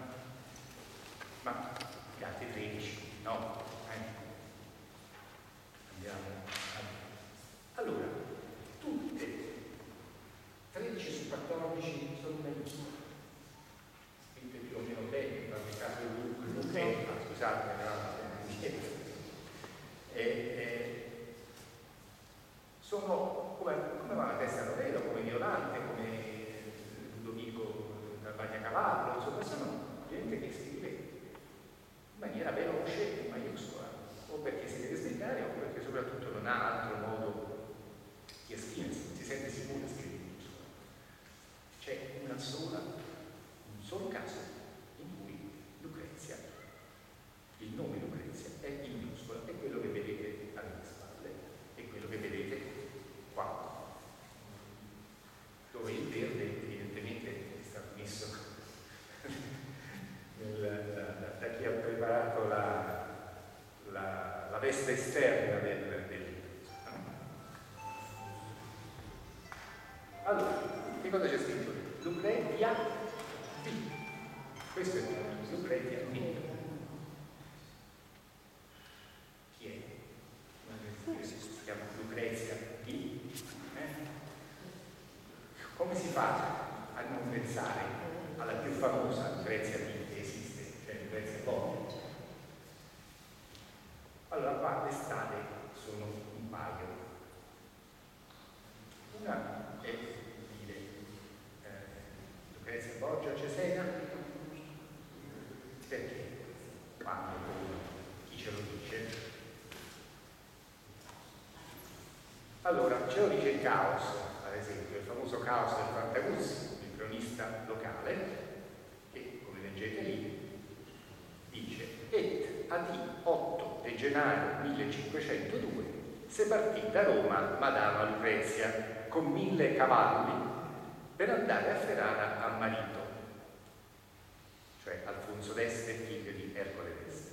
ma gli altri 13 no. Eh? Andiamo. Allora, tutte 13 su 14 sono maiuscole scritte più o meno bene, in qualche caso Lucrezia, scusate, era e, e, sono come, come va la testa Rovero, come Violante, come Ludovico da Bagnacavallo, insomma sono gente che scrive in maniera veloce, in maiuscola, o perché si deve svegliare o perché soprattutto non ha altro modo di esprimersi, si sente sicuro a scrivere in maiuscola. C'è una sola, un solo caso in cui Lucrezia, il nome Lucrezia è in minuscola, è quello che vedete alle mie spalle, è quello che vedete qua, dove il verde evidentemente è stato messo nel, da, da, chi ha preparato la, la, la veste esterna del, del. Allora, che cosa c'è scritto? Lucrezia B. Questo è il punto, Lucrezia B. Chi è? Si chiama Lucrezia B. Eh? Come si fa a non pensare alla più famosa Lucrezia B che esiste, cioè Lucrezia Borgia? Allora qua le strade sono un paio. Una è dire eh, Cesena perché? Quando chi ce lo dice? Allora ce lo dice il caos ad esempio il famoso caos del Fantaguzzi il cronista locale che come leggete lì dice et a 8 di gennaio 1502 se partì da Roma Madama Lucrezia con mille cavalli per andare a Ferrara a marito, cioè Alfonso d'Este, figlio di Ercole d'Este.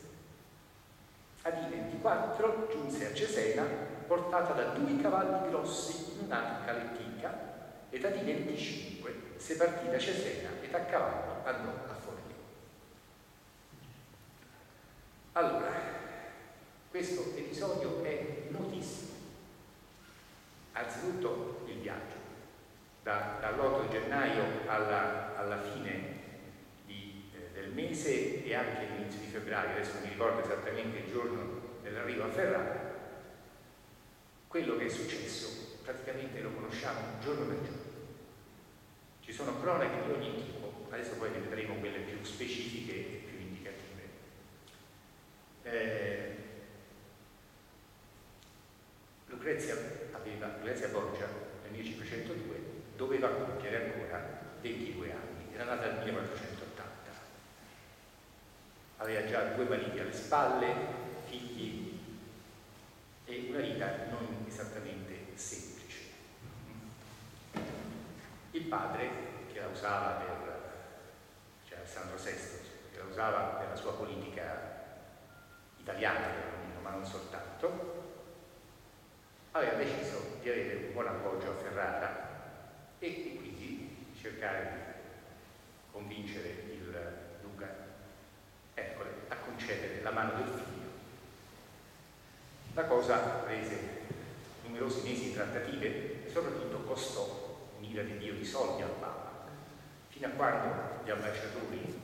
A dire 24 giunse a Cesena portata da due cavalli grossi in un'arca lettica ed a 25 se partì da Cesena ed a cavallo andò a Forlì. Allora, questo episodio è notissimo. Anzitutto il viaggio, da, dall'8 gennaio alla, alla fine mese e anche l'inizio di febbraio, adesso mi ricordo esattamente il giorno dell'arrivo a Ferrara, quello che è successo praticamente lo conosciamo giorno per giorno. Ci sono cronache di ogni tipo, adesso poi ne vedremo quelle più specifiche e più indicative. Eh, Lucrezia, aveva, Lucrezia Borgia nel 1502 doveva compiere ancora 22 anni, era nata nel 1480. Aveva già due mariti alle spalle, figli e una vita non esattamente semplice. Il padre, che la usava per, cioè Alessandro VI, che la usava per la sua politica italiana, ma non soltanto, aveva deciso di avere un buon appoggio a Ferrara e quindi cercare di convincere Concedere la mano del figlio. La cosa prese numerosi mesi di trattative e soprattutto costò un'ira di Dio di soldi al Papa, fino a quando gli ambasciatori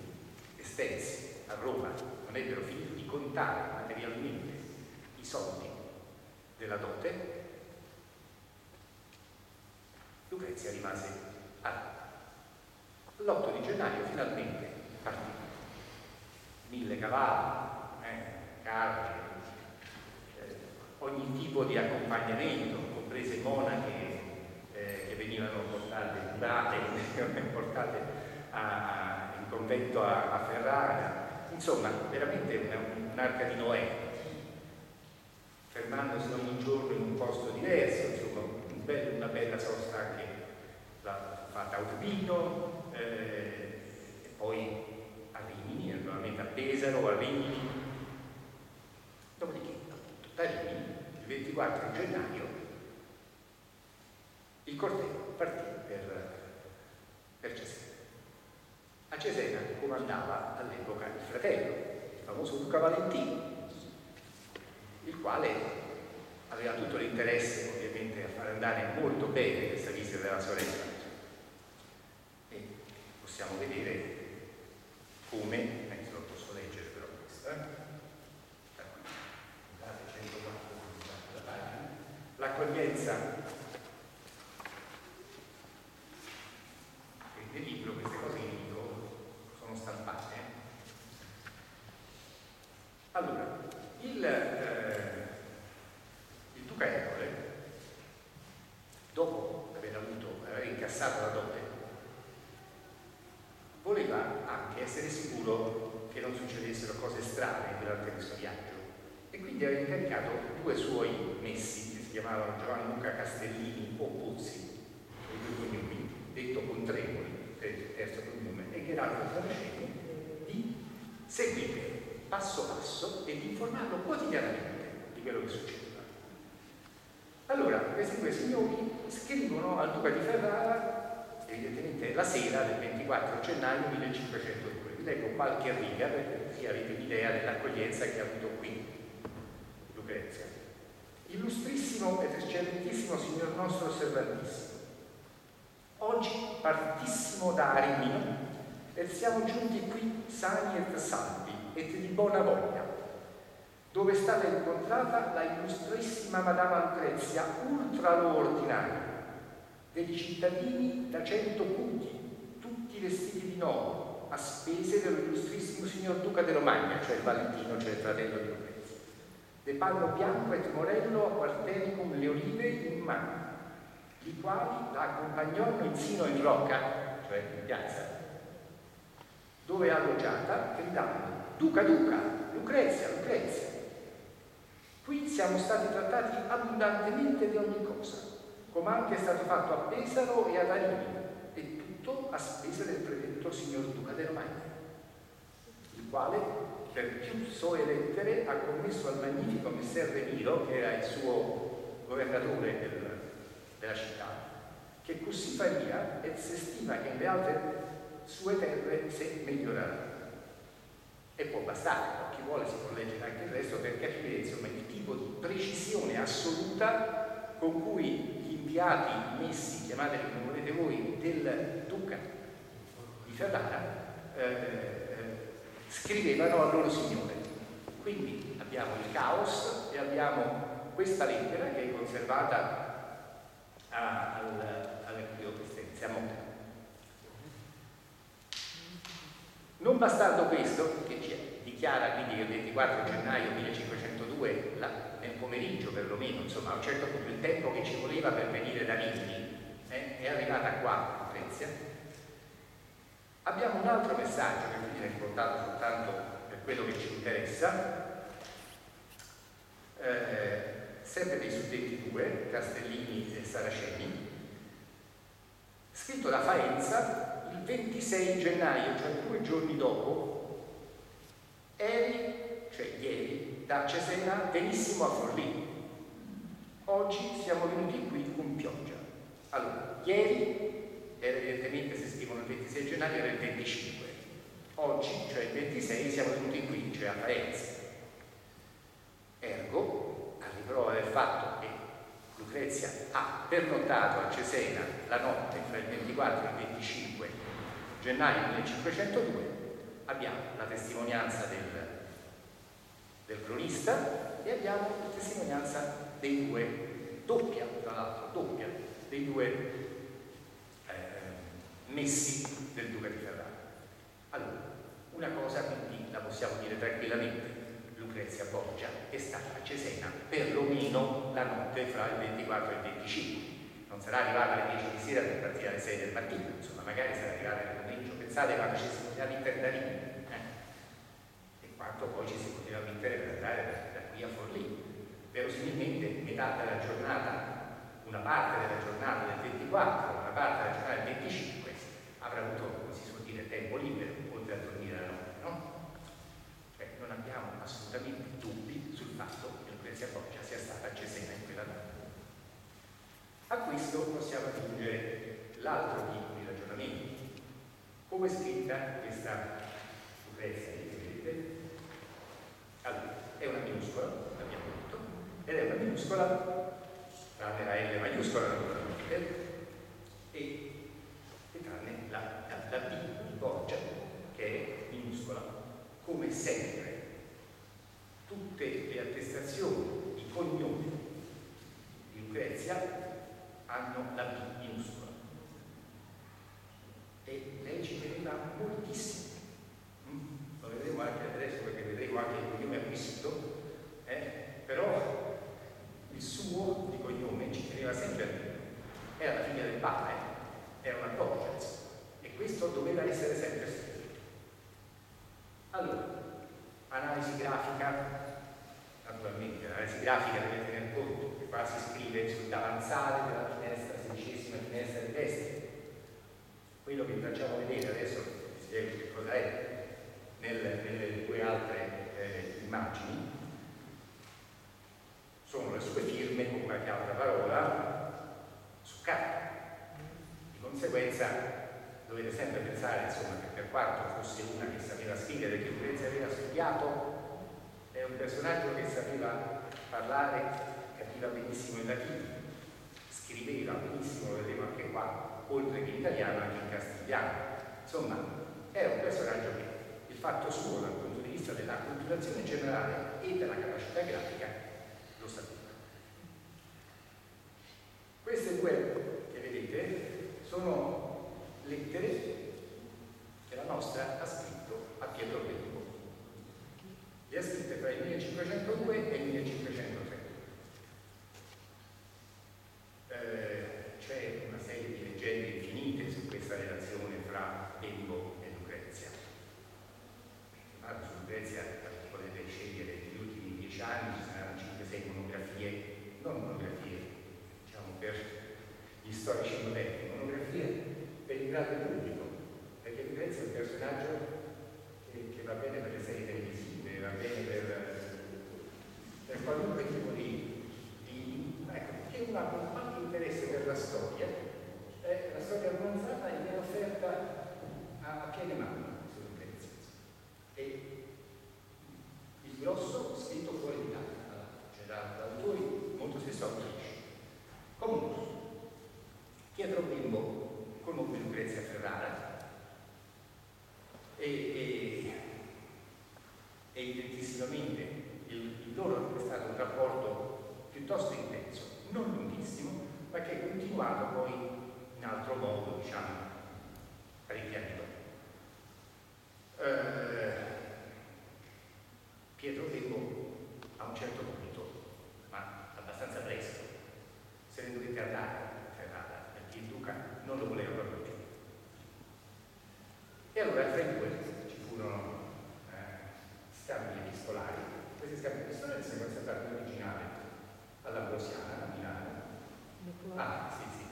estensi a Roma non ebbero finito di contare materialmente i soldi della dote, Lucrezia rimase a L'8 di gennaio finalmente. Mille cavalli, eh, carri, eh, ogni tipo di accompagnamento, comprese monache eh, che venivano portate, curate, portate a, in convento a, a, Ferrara, insomma veramente un'arca di Noè, fermandosi ogni giorno in un posto diverso, insomma un bel, una bella sosta anche fatta a Urbino, eh, e poi a Pesaro, a Rimini. Dopodiché, appunto, da Rimini, il 24 gennaio, il corteo partì per, per Cesena. A Cesena comandava all'epoca il fratello, il famoso Luca Valentino, il quale aveva tutto l'interesse ovviamente a far andare molto bene questa visita della sorella. E possiamo vedere come, eh, se lo posso leggere però questo, eh? L'accoglienza nel libro queste cose in libro sono stampate. Allora il eh, duca Ercole, dopo aver avuto, aver incassato la dote, voleva anche essere sicuro che non succedessero cose strane durante questo viaggio e quindi aveva incaricato due suoi messi chiamavano Giovanni Luca Castellini o Puzzi, i due cognomi, detto Contremoli, terzo cognome, e Gerardo Saraceni, di seguire passo passo e di informarlo quotidianamente di quello che succede. Allora, questi due signori scrivono al Duca di Ferrara, evidentemente la sera del 24 gennaio 1502. Vi leggo qualche riga perché avete l'idea dell'accoglienza che ha avuto qui Lucrezia. Illustrissimo ed eccellentissimo signor nostro osservantissimo, oggi partissimo da Arimino e siamo giunti qui sani e salvi e di buona voglia dove è stata incontrata la illustrissima Madama Lucrezia, ultra lo ordinario, dei cittadini da cento punti, tutti vestiti di nuovo, a spese dell'illustrissimo signor Duca de Romagna, cioè il Valentino, cioè il fratello di Lucrezia. De panno bianco e tremorello a quartieri con le olive in mano, i quali la accompagnò insino in rocca, cioè in piazza, dove è alloggiata, gridando Duca, Duca, Lucrezia, Lucrezia. Qui siamo stati trattati abbondantemente di ogni cosa, come anche è stato fatto a Pesaro e ad Arini, e tutto a spesa del predetto signor Duca de Romagna, il quale per più sue lettere ha commesso al magnifico Messer Remiro, che era il suo governatore del, della città, che così faria e si stima che le altre sue terre si miglioreranno. E può bastare, chi vuole si può leggere anche il resto per capire insomma, il tipo di precisione assoluta con cui gli inviati messi, chiamateli come volete voi, del duca di Ferrara eh, scrivevano al loro signore. Quindi abbiamo il caos e abbiamo questa lettera che è conservata a, al, all'Archivio Cristense a. Non bastando questo, che dichiara quindi che il 24 gennaio 1502, la, nel pomeriggio perlomeno, insomma a un certo punto il tempo che ci voleva per venire da Rimini eh, è arrivata qua, Lucrezia, abbiamo un altro messaggio che quindi è riportato soltanto per quello che ci interessa, eh, sempre dei suddetti due, Castellini e Saraceni, scritto da Faenza il 26 gennaio, cioè due giorni dopo, eri, cioè ieri, da Cesena benissimo a Forlì. Oggi siamo venuti qui con pioggia. Allora, ieri, evidentemente se scrivono il 26 gennaio, era il 25. Oggi, cioè il 26, siamo venuti qui, cioè a Faenza. Ergo, a riprova del fatto che Lucrezia ha pernottato a Cesena la notte fra il 24 e il 25 gennaio 1502, abbiamo la testimonianza del, del cronista e abbiamo la testimonianza dei due, doppia tra l'altro, doppia, dei due messi del duca di Ferrara. Allora, una cosa quindi la possiamo dire tranquillamente, Lucrezia Borgia è stata a Cesena perlomeno la notte fra il 24 e il 25. Non sarà arrivata alle 10 di sera per partire alle 6 del mattino, insomma, magari sarà arrivata nel pomeriggio. Pensate quando ci si poteva mettere da Rimini eh? e quanto poi ci si poteva mettere per andare da, da qui a Forlì. Verosimilmente metà della giornata, una parte della giornata del 24, una parte della giornata del 25 avrà avuto, come si suol dire, tempo libero, oltre a dormire la notte, no? Cioè, non abbiamo assolutamente dubbi sul fatto che Lucrezia Borgia sia stata Cesena in quella notte. A questo possiamo aggiungere l'altro tipo di ragionamenti. Come è scritta questa Lucrezia vedete? Allora, è una minuscola, l'abbiamo detto, ed è una minuscola, la L maiuscola naturalmente, e, e tranne la, la, B di Borgia, che è minuscola, come sempre tutte le attestazioni, i cognomi di Lucrezia hanno la B minuscola. E lei ci teneva moltissimo. Mm? Lo vedremo anche adesso perché vedremo anche il cognome acquisito, eh? però il suo di cognome ci teneva sempre a. Era la figlia del padre, era una coppia, e questo doveva essere sempre scritto. Allora, analisi grafica, naturalmente l'analisi grafica deve tener conto che qua si scrive sul davanzale della finestra, sedicesima finestra di destra. Quello che facciamo vedere adesso, vi spiego che cosa è, nelle, nelle due altre eh, immagini, sono le sue firme con qualche altra parola su carta. Conseguenza dovete sempre pensare insomma, che per quanto fosse una che sapeva scrivere, che Lucrezia aveva studiato, è un personaggio che sapeva parlare, capiva benissimo il latino, scriveva benissimo, lo vedremo anche qua, oltre che in italiano anche in castigliano. Insomma, era un personaggio che il fatto suo dal punto di vista della culturazione generale e della capacità grafica lo sapeva. Queste due sono lettere che la nostra allora tra i due ci furono eh, scambi epistolari. Questi scambi epistolari sembra sempre originale alla Brosiana, a Milano. Ah, sì, sì.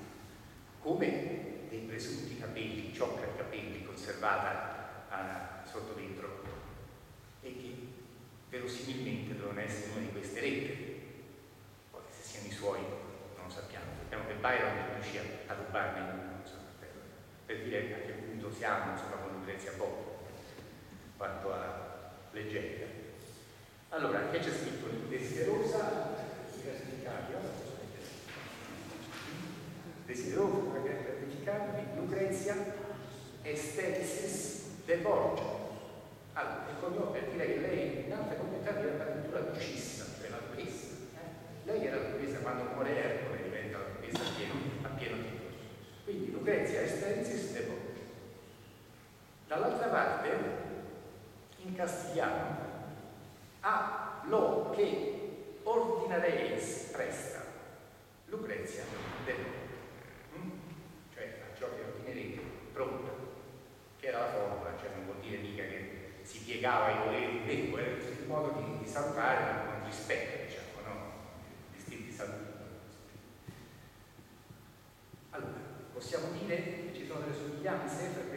Come dei presunti capelli, ciocca di capelli conservata eh, sotto dentro e che verosimilmente dovevano essere una di queste rette. Poi se siano i suoi non lo sappiamo, sappiamo che Byron riuscì a rubarne uno, per dire a che punto siamo, insomma, sia poco quanto a leggenda. Allora, che c'è scritto nel desiderosa gratificarvi? Desiderosa gratificarvi, Lucrezia, Estesis de Borgia É Vediamo sempre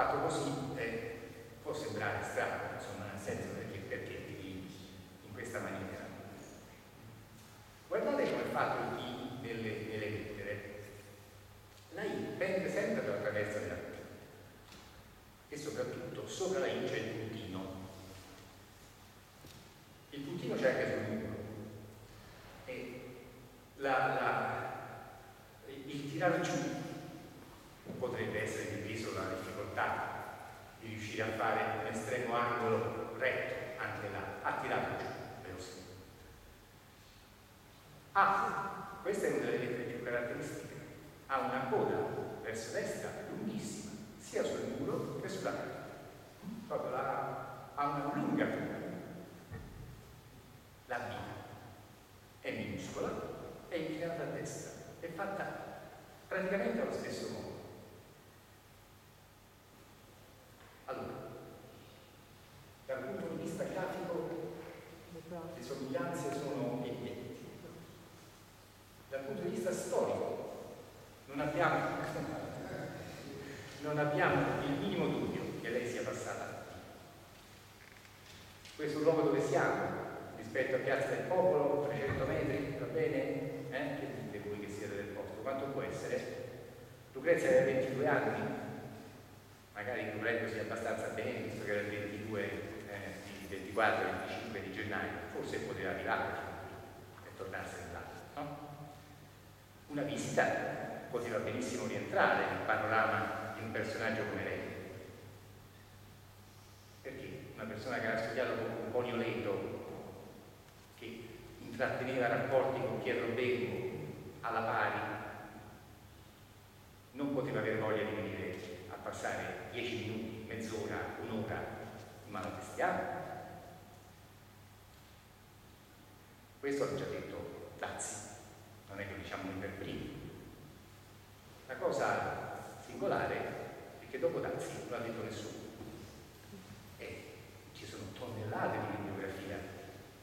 Tá, que estou. ha una lunga vita. La vita è minuscola, è inclinata a destra, è fatta praticamente allo stesso modo. Fiorenza aveva 22 anni, magari coprendosi abbastanza bene, visto che era il 22, eh, 24, 25 di gennaio, forse poteva arrivare e tornarsene là. No? Una visita poteva benissimo rientrare nel panorama di un personaggio come lei. Perché una persona che aveva studiato con un Leto, che intratteneva rapporti Malatestiano. Questo l'ha già detto Dazzi, non è che lo diciamo noi per primi. La cosa singolare è che dopo Dazzi non l'ha detto nessuno. E ci sono tonnellate di bibliografia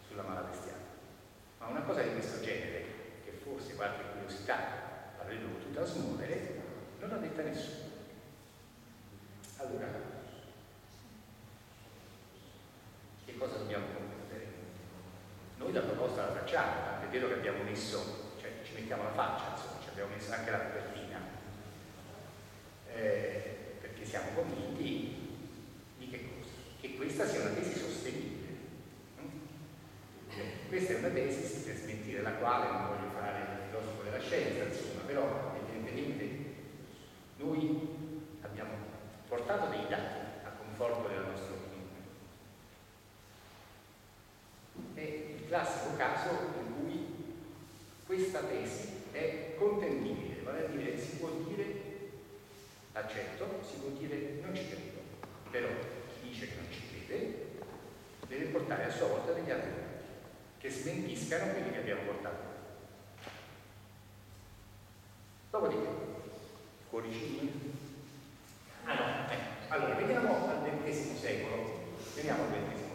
sulla Malatestiana. Ma una cosa di questo genere, che forse qualche curiosità avrebbe potuto smuovere, non l'ha detta nessuno. Allora, che cosa dobbiamo concludere? Noi la facciamo, è vero che abbiamo messo, cioè ci mettiamo la faccia, insomma, ci abbiamo messo anche la copertina, eh, perché siamo convinti di che cosa? Che questa sia una tesi sostenibile. Eh, questa è una tesi per smentire la quale non voglio fare il filosofo della scienza, insomma, però evidentemente noi abbiamo portato dei dati a conforto della nostra classico caso in cui questa tesi è contendibile, vale a dire si può dire accetto, si può dire non ci credo, però chi dice che non ci crede deve portare a sua volta degli argomenti che smentiscano quelli che abbiamo portato. Dopodiché, cuoricini. Ah no, eh. allora veniamo al XX secolo, veniamo al XX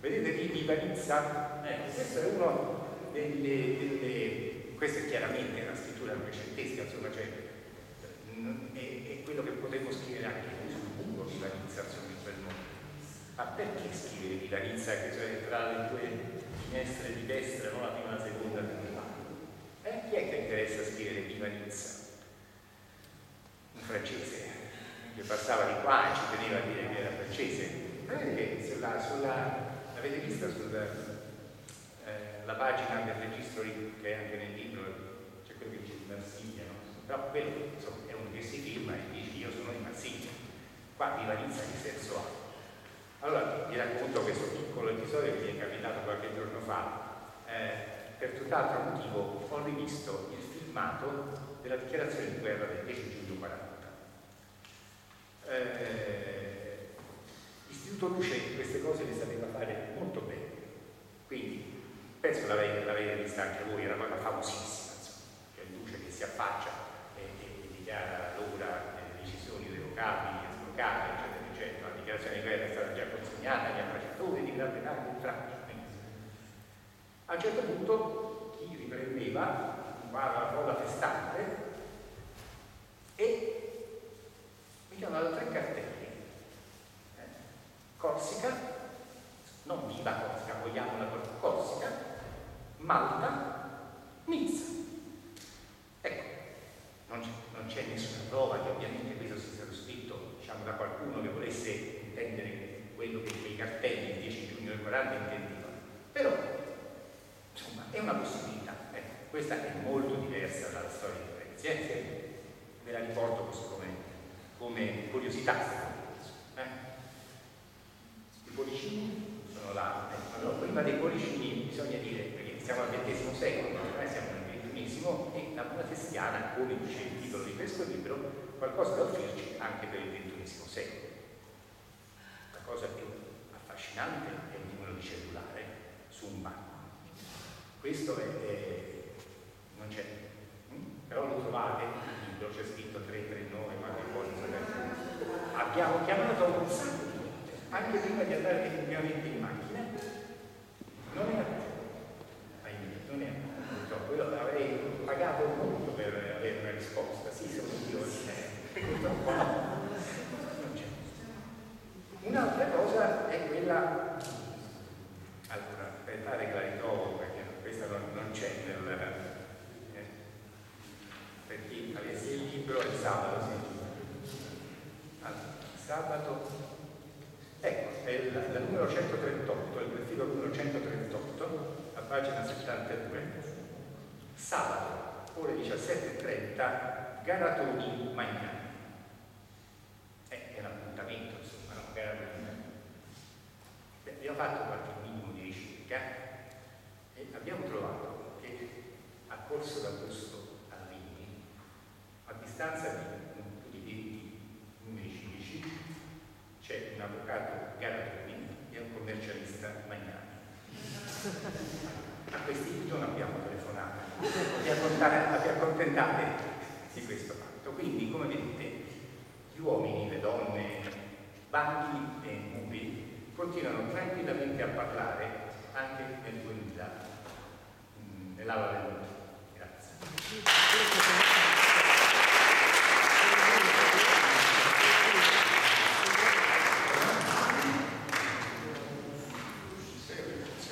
Vedete lì Vivarizza? Ecco, questo è uno delle, delle, questa è chiaramente una scrittura recentesca, insomma, cioè, è, è, quello che potremmo scrivere anche sul muro Vivarizza, insomma, in quel modo. Ma perché scrivere Vivarizza che cioè, tra le due finestre di destra, non la prima e la seconda? Eh? Chi è che interessa scrivere Vivarizza? Un francese che passava di qua e ci teneva a dire che era francese. Vedete che sulla, sulla L'avete vista sulla eh, pagina del registro che è anche nel libro, c'è quello che dice di Marsiglia, no? Però quello insomma, è uno che si firma e dice io sono di Marsiglia. Qua di Varizza che senso ha? Allora vi racconto questo piccolo episodio che mi è capitato qualche giorno fa. Eh, per tutt'altro motivo ho rivisto il filmato della dichiarazione di guerra del 10 giugno 40. Eh, Istituto Luce queste cose le sapeva fare molto bene, quindi penso l'avete, l'avete vista anche voi, era una cosa famosissima, insomma, che è Luce che si affaccia e, e, e dichiara l'ora delle decisioni irrevocabili, sbloccate, eccetera, eccetera. La dichiarazione di guerra è stata già consegnata agli ambasciatori di Gran Bretagna in Francia. A un certo punto chi riprendeva va alla folla festante e mi chiamano tre cartelli Corsica, non viva Corsica, vogliamo la Corsica, Malta, Nizza. Ecco, non c'è, non c'è, nessuna prova che ovviamente questo sia stato scritto diciamo, da qualcuno che volesse intendere quello che quei cartelli il 10 giugno del 40 intendevano. Però, è una possibilità. Ecco, questa è molto diversa dalla storia di Venezia, eh? ve la riporto così come, come curiosità cuoricini sono là. Allora, prima dei cuoricini bisogna dire, perché siamo al XX secolo, noi siamo nel XXI e la monotestiana, come dice il titolo di questo libro, qualcosa da offrirci anche per il XXI secolo. La cosa più affascinante è il numero di cellulare su un banco. Questo è, è non c'è, hm? però lo trovate libro, c'è scritto 339, qualche cosa. Abbiamo chiamato un sacco di anche prima di andare definitivamente in macchina, non è ahimè, non è purtroppo, io avrei pagato molto per avere una risposta, sì, sono io, purtroppo no. Un'altra cosa è quella, allora, aspettate che la c'è nel, eh, per chi avesse il libro il sabato sì. allora, sabato ecco è il, la numero 138 il prefiro numero 138 a pagina 72 sabato ore 17.30 Garatoni Magnani eh, è l'appuntamento insomma no? Garatoni Beh, abbiamo fatto qualche minimo di ricerca e abbiamo trovato corso d'agosto a Rimini, a distanza di non più di 20 11 c'è un avvocato Garatoni e un commercialista Magnani. A questi non abbiamo telefonato, vi accontentate di questo fatto. Quindi, come vedete, gli uomini, le donne, banchi e nubi continuano tranquillamente a parlare anche nel 2000, nell'aula del mondo. Se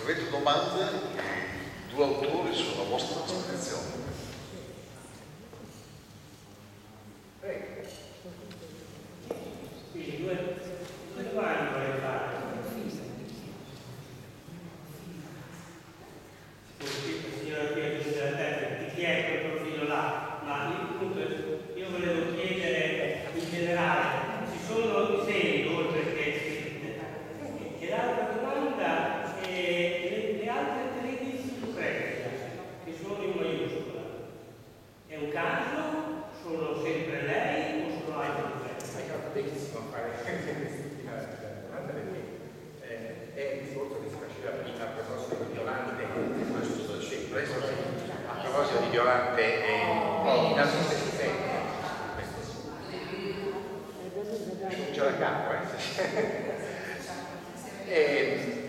avete do autor è, è in, in assistenza questo sì. C'è la capa, eh. e,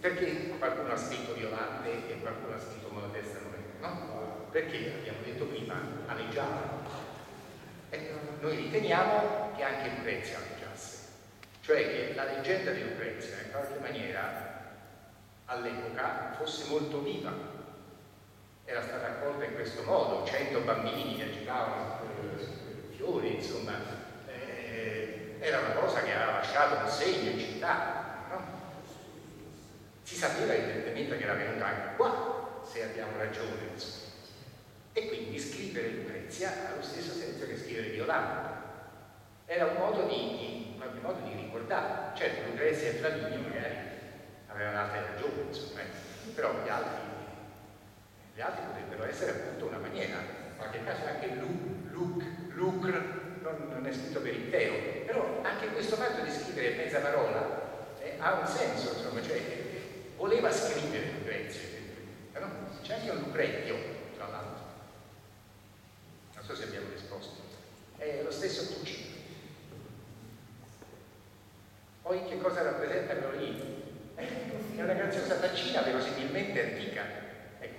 perché qualcuno ha scritto Violante e qualcuno ha scritto Monotesta no? Perché abbiamo detto prima aleggiava. noi riteniamo che anche Lucrezia aleggiasse, cioè che la leggenda di Lucrezia in qualche maniera all'epoca fosse molto viva era stata accolta in questo modo, 100 bambini che giravano eh, fiori, insomma, eh, era una cosa che aveva lasciato un segno in città. No? Si sapeva evidentemente che era venuta anche qua, se abbiamo ragione. Insomma. E quindi scrivere Lucrezia ha lo stesso senso che scrivere Violante. Era un modo di, di in modo di ricordare. Certo, Lucrezia e Flaminio magari avevano altre ragioni, insomma, eh, però gli altri gli altri potrebbero essere appunto una maniera, in qualche caso anche luc, lucr, non, non, è scritto per intero, però anche questo fatto di scrivere mezza parola eh, ha un senso, insomma, cioè voleva scrivere Lucrezio, però eh, c'è anche un Lucrezio, tra l'altro. Non so se abbiamo risposto. È lo stesso Tucci. Poi che cosa rappresenta lì? È eh, una canzone santacina verosimilmente antica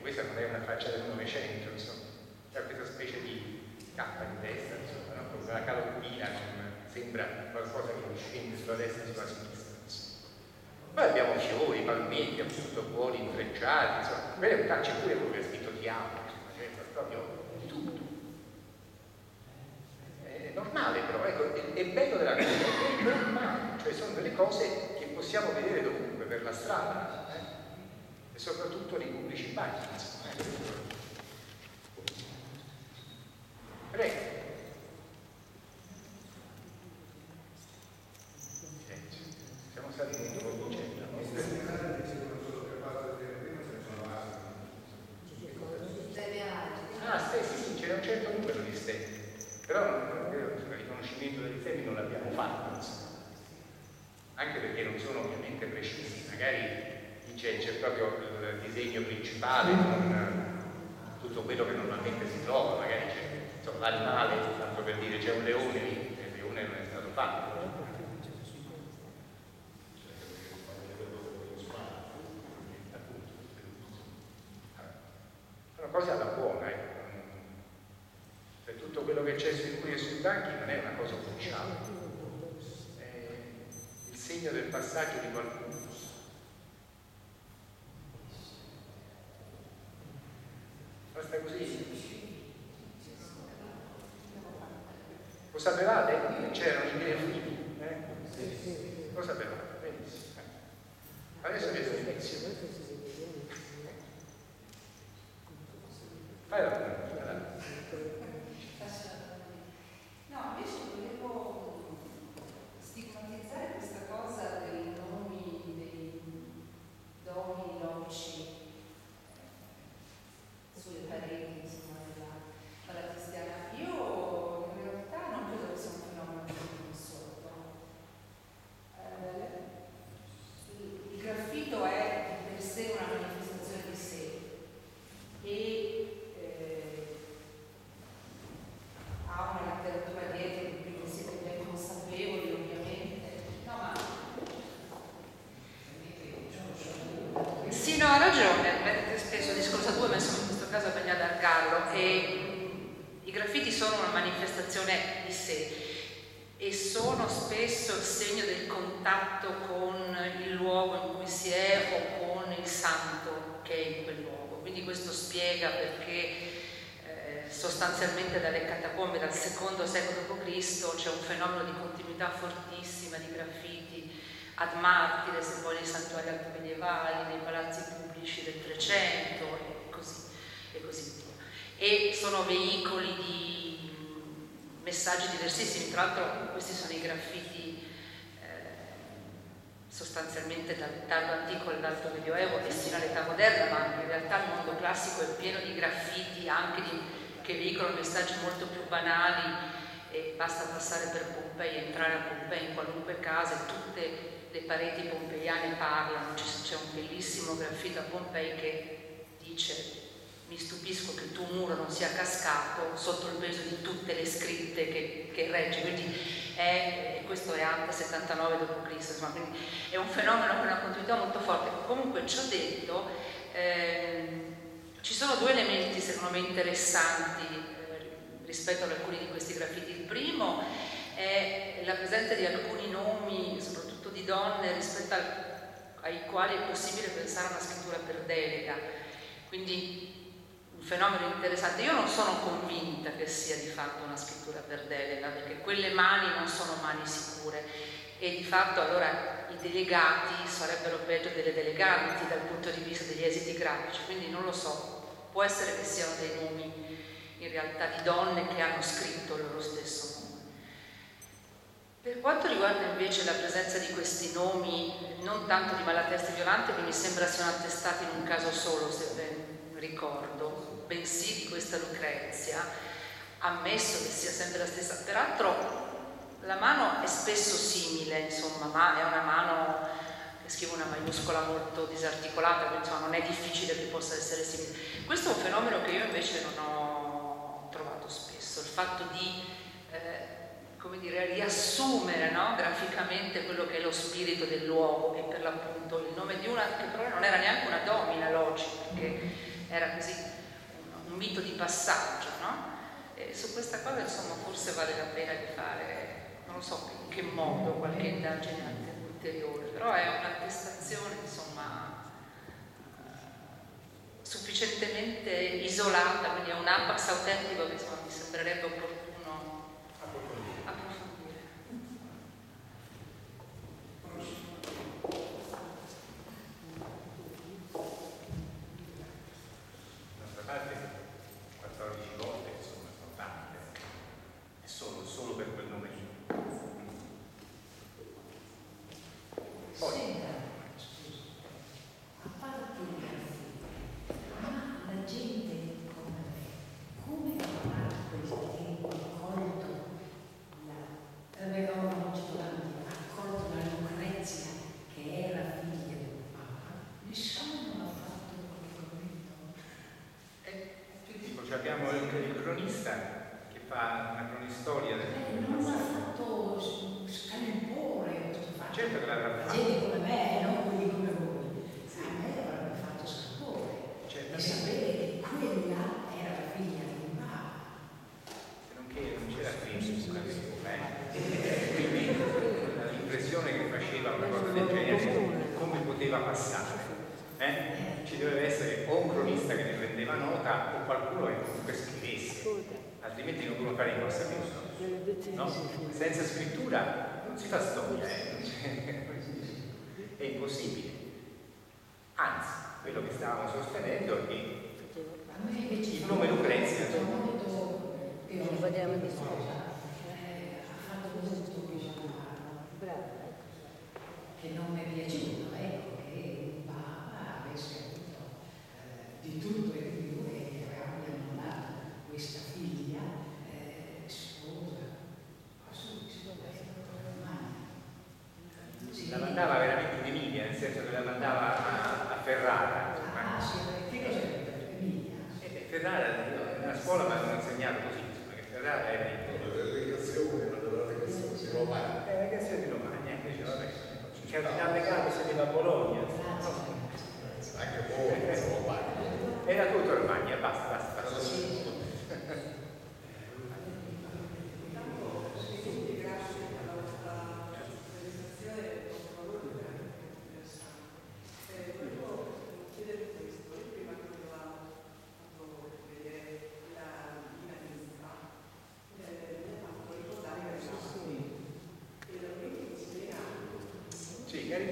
questa non è una faccia del Novecento, insomma, c'è questa specie di cappa di testa, insomma, no? come una caloppina, sembra qualcosa che scende sulla destra e sulla sinistra. Insomma. Poi abbiamo fiori, palmetti, appunto, buoni, intrecciati, insomma, quello è un pure quello che è scritto di amo, insomma, cioè, proprio di tutto. È normale però, ecco, è, è bello della cosa, è normale, cioè sono delle cose che possiamo vedere dovunque, per la strada, Insomma e soprattutto nei pubblici bagni. Eh. Prego. Siamo stati dentro con l'uccello. Ah, sì, sì, sì, c'era un certo numero di stelle, però il riconoscimento degli stelle non l'abbiamo fatto, anche perché non sono ovviamente precisi, magari c'è, c'è proprio il disegno principale, con eh, tutto quello che normalmente si trova, magari c'è insomma, l'animale, tanto per dire c'è un leone lì, e il leone non è stato fatto. Cioè, una cosa da buona, eh. per tutto quello che c'è sui cui e sui banchi non è una cosa ufficiale, è il segno del passaggio di qualcuno sea, ad Martire, se poi nei santuari alto medievali, nei palazzi pubblici del Trecento e così, e così via. E sono veicoli di mh, messaggi diversissimi, tra l'altro questi sono i graffiti eh, sostanzialmente dal tardo antico all'alto medioevo e sino all'età moderna, ma in realtà il mondo classico è pieno di graffiti anche di, che veicolano messaggi molto più banali e basta passare per Pompei, entrare a Pompei in qualunque casa e tutte le pareti pompeiane parlano, c'è un bellissimo graffito a Pompei che dice mi stupisco che il tuo muro non sia cascato sotto il peso di tutte le scritte che, che regge, quindi è, questo è anche 79 d.C., insomma, quindi è un fenomeno con una continuità molto forte. Comunque, ciò detto, ehm, ci sono due elementi secondo me interessanti eh, rispetto ad alcuni di questi graffiti. Il primo è la presenza di alcuni nomi, soprattutto donne, rispetto al, ai quali è possibile pensare a una scrittura per delega. Quindi un fenomeno interessante. Io non sono convinta che sia di fatto una scrittura per delega, perché quelle mani non sono mani sicure e di fatto allora i delegati sarebbero peggio delle deleganti dal punto di vista degli esiti grafici, quindi non lo so, può essere che siano dei nomi in realtà di donne che hanno scritto loro stesso. Per quanto riguarda invece la presenza di questi nomi, non tanto di Malatesti Violante, che mi sembra siano attestati in un caso solo, se ben ricordo, bensì di questa Lucrezia, ammesso che sia sempre la stessa. Peraltro la mano è spesso simile, insomma, ma è una mano che scrive una maiuscola molto disarticolata, quindi insomma non è difficile che possa essere simile. Questo è un fenomeno che io invece non ho trovato spesso, il fatto di come dire, riassumere no? graficamente quello che è lo spirito del luogo e per l'appunto il nome di una che però non era neanche una domina logica, perché era così un, un mito di passaggio, no? E su questa cosa insomma forse vale la pena di fare, non lo so in che modo, qualche indagine ulteriore, però è un'attestazione insomma sufficientemente isolata, quindi è un apax autentico che insomma, mi sembrerebbe opportuno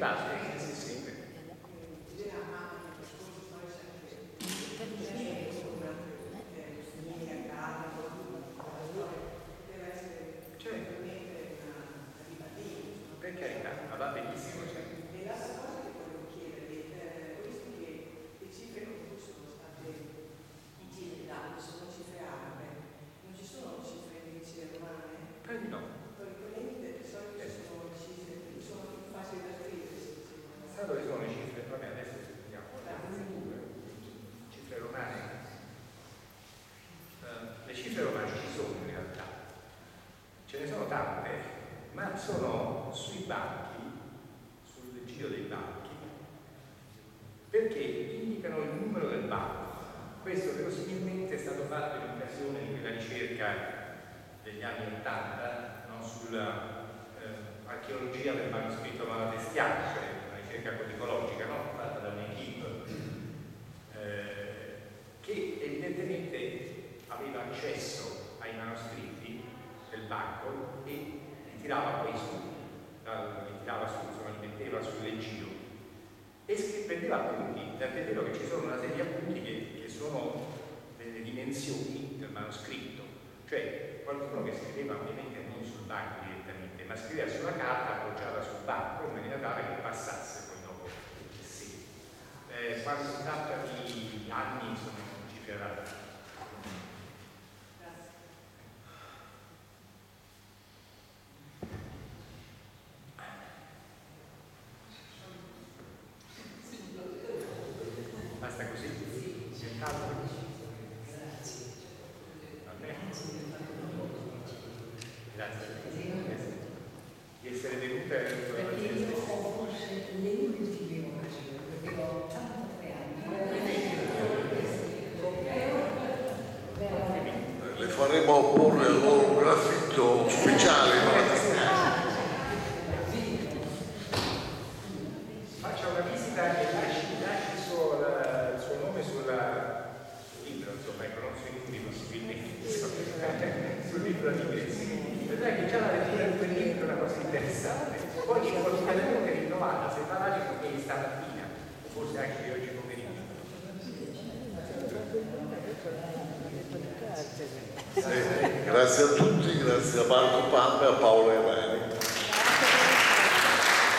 about È così? Sì. Nient'altro? Grazie. Grazie. Di essere venute Perché io ho forse le ultime occasioni, perché ho 83 anni. Le faremo porre un graffitto speciale.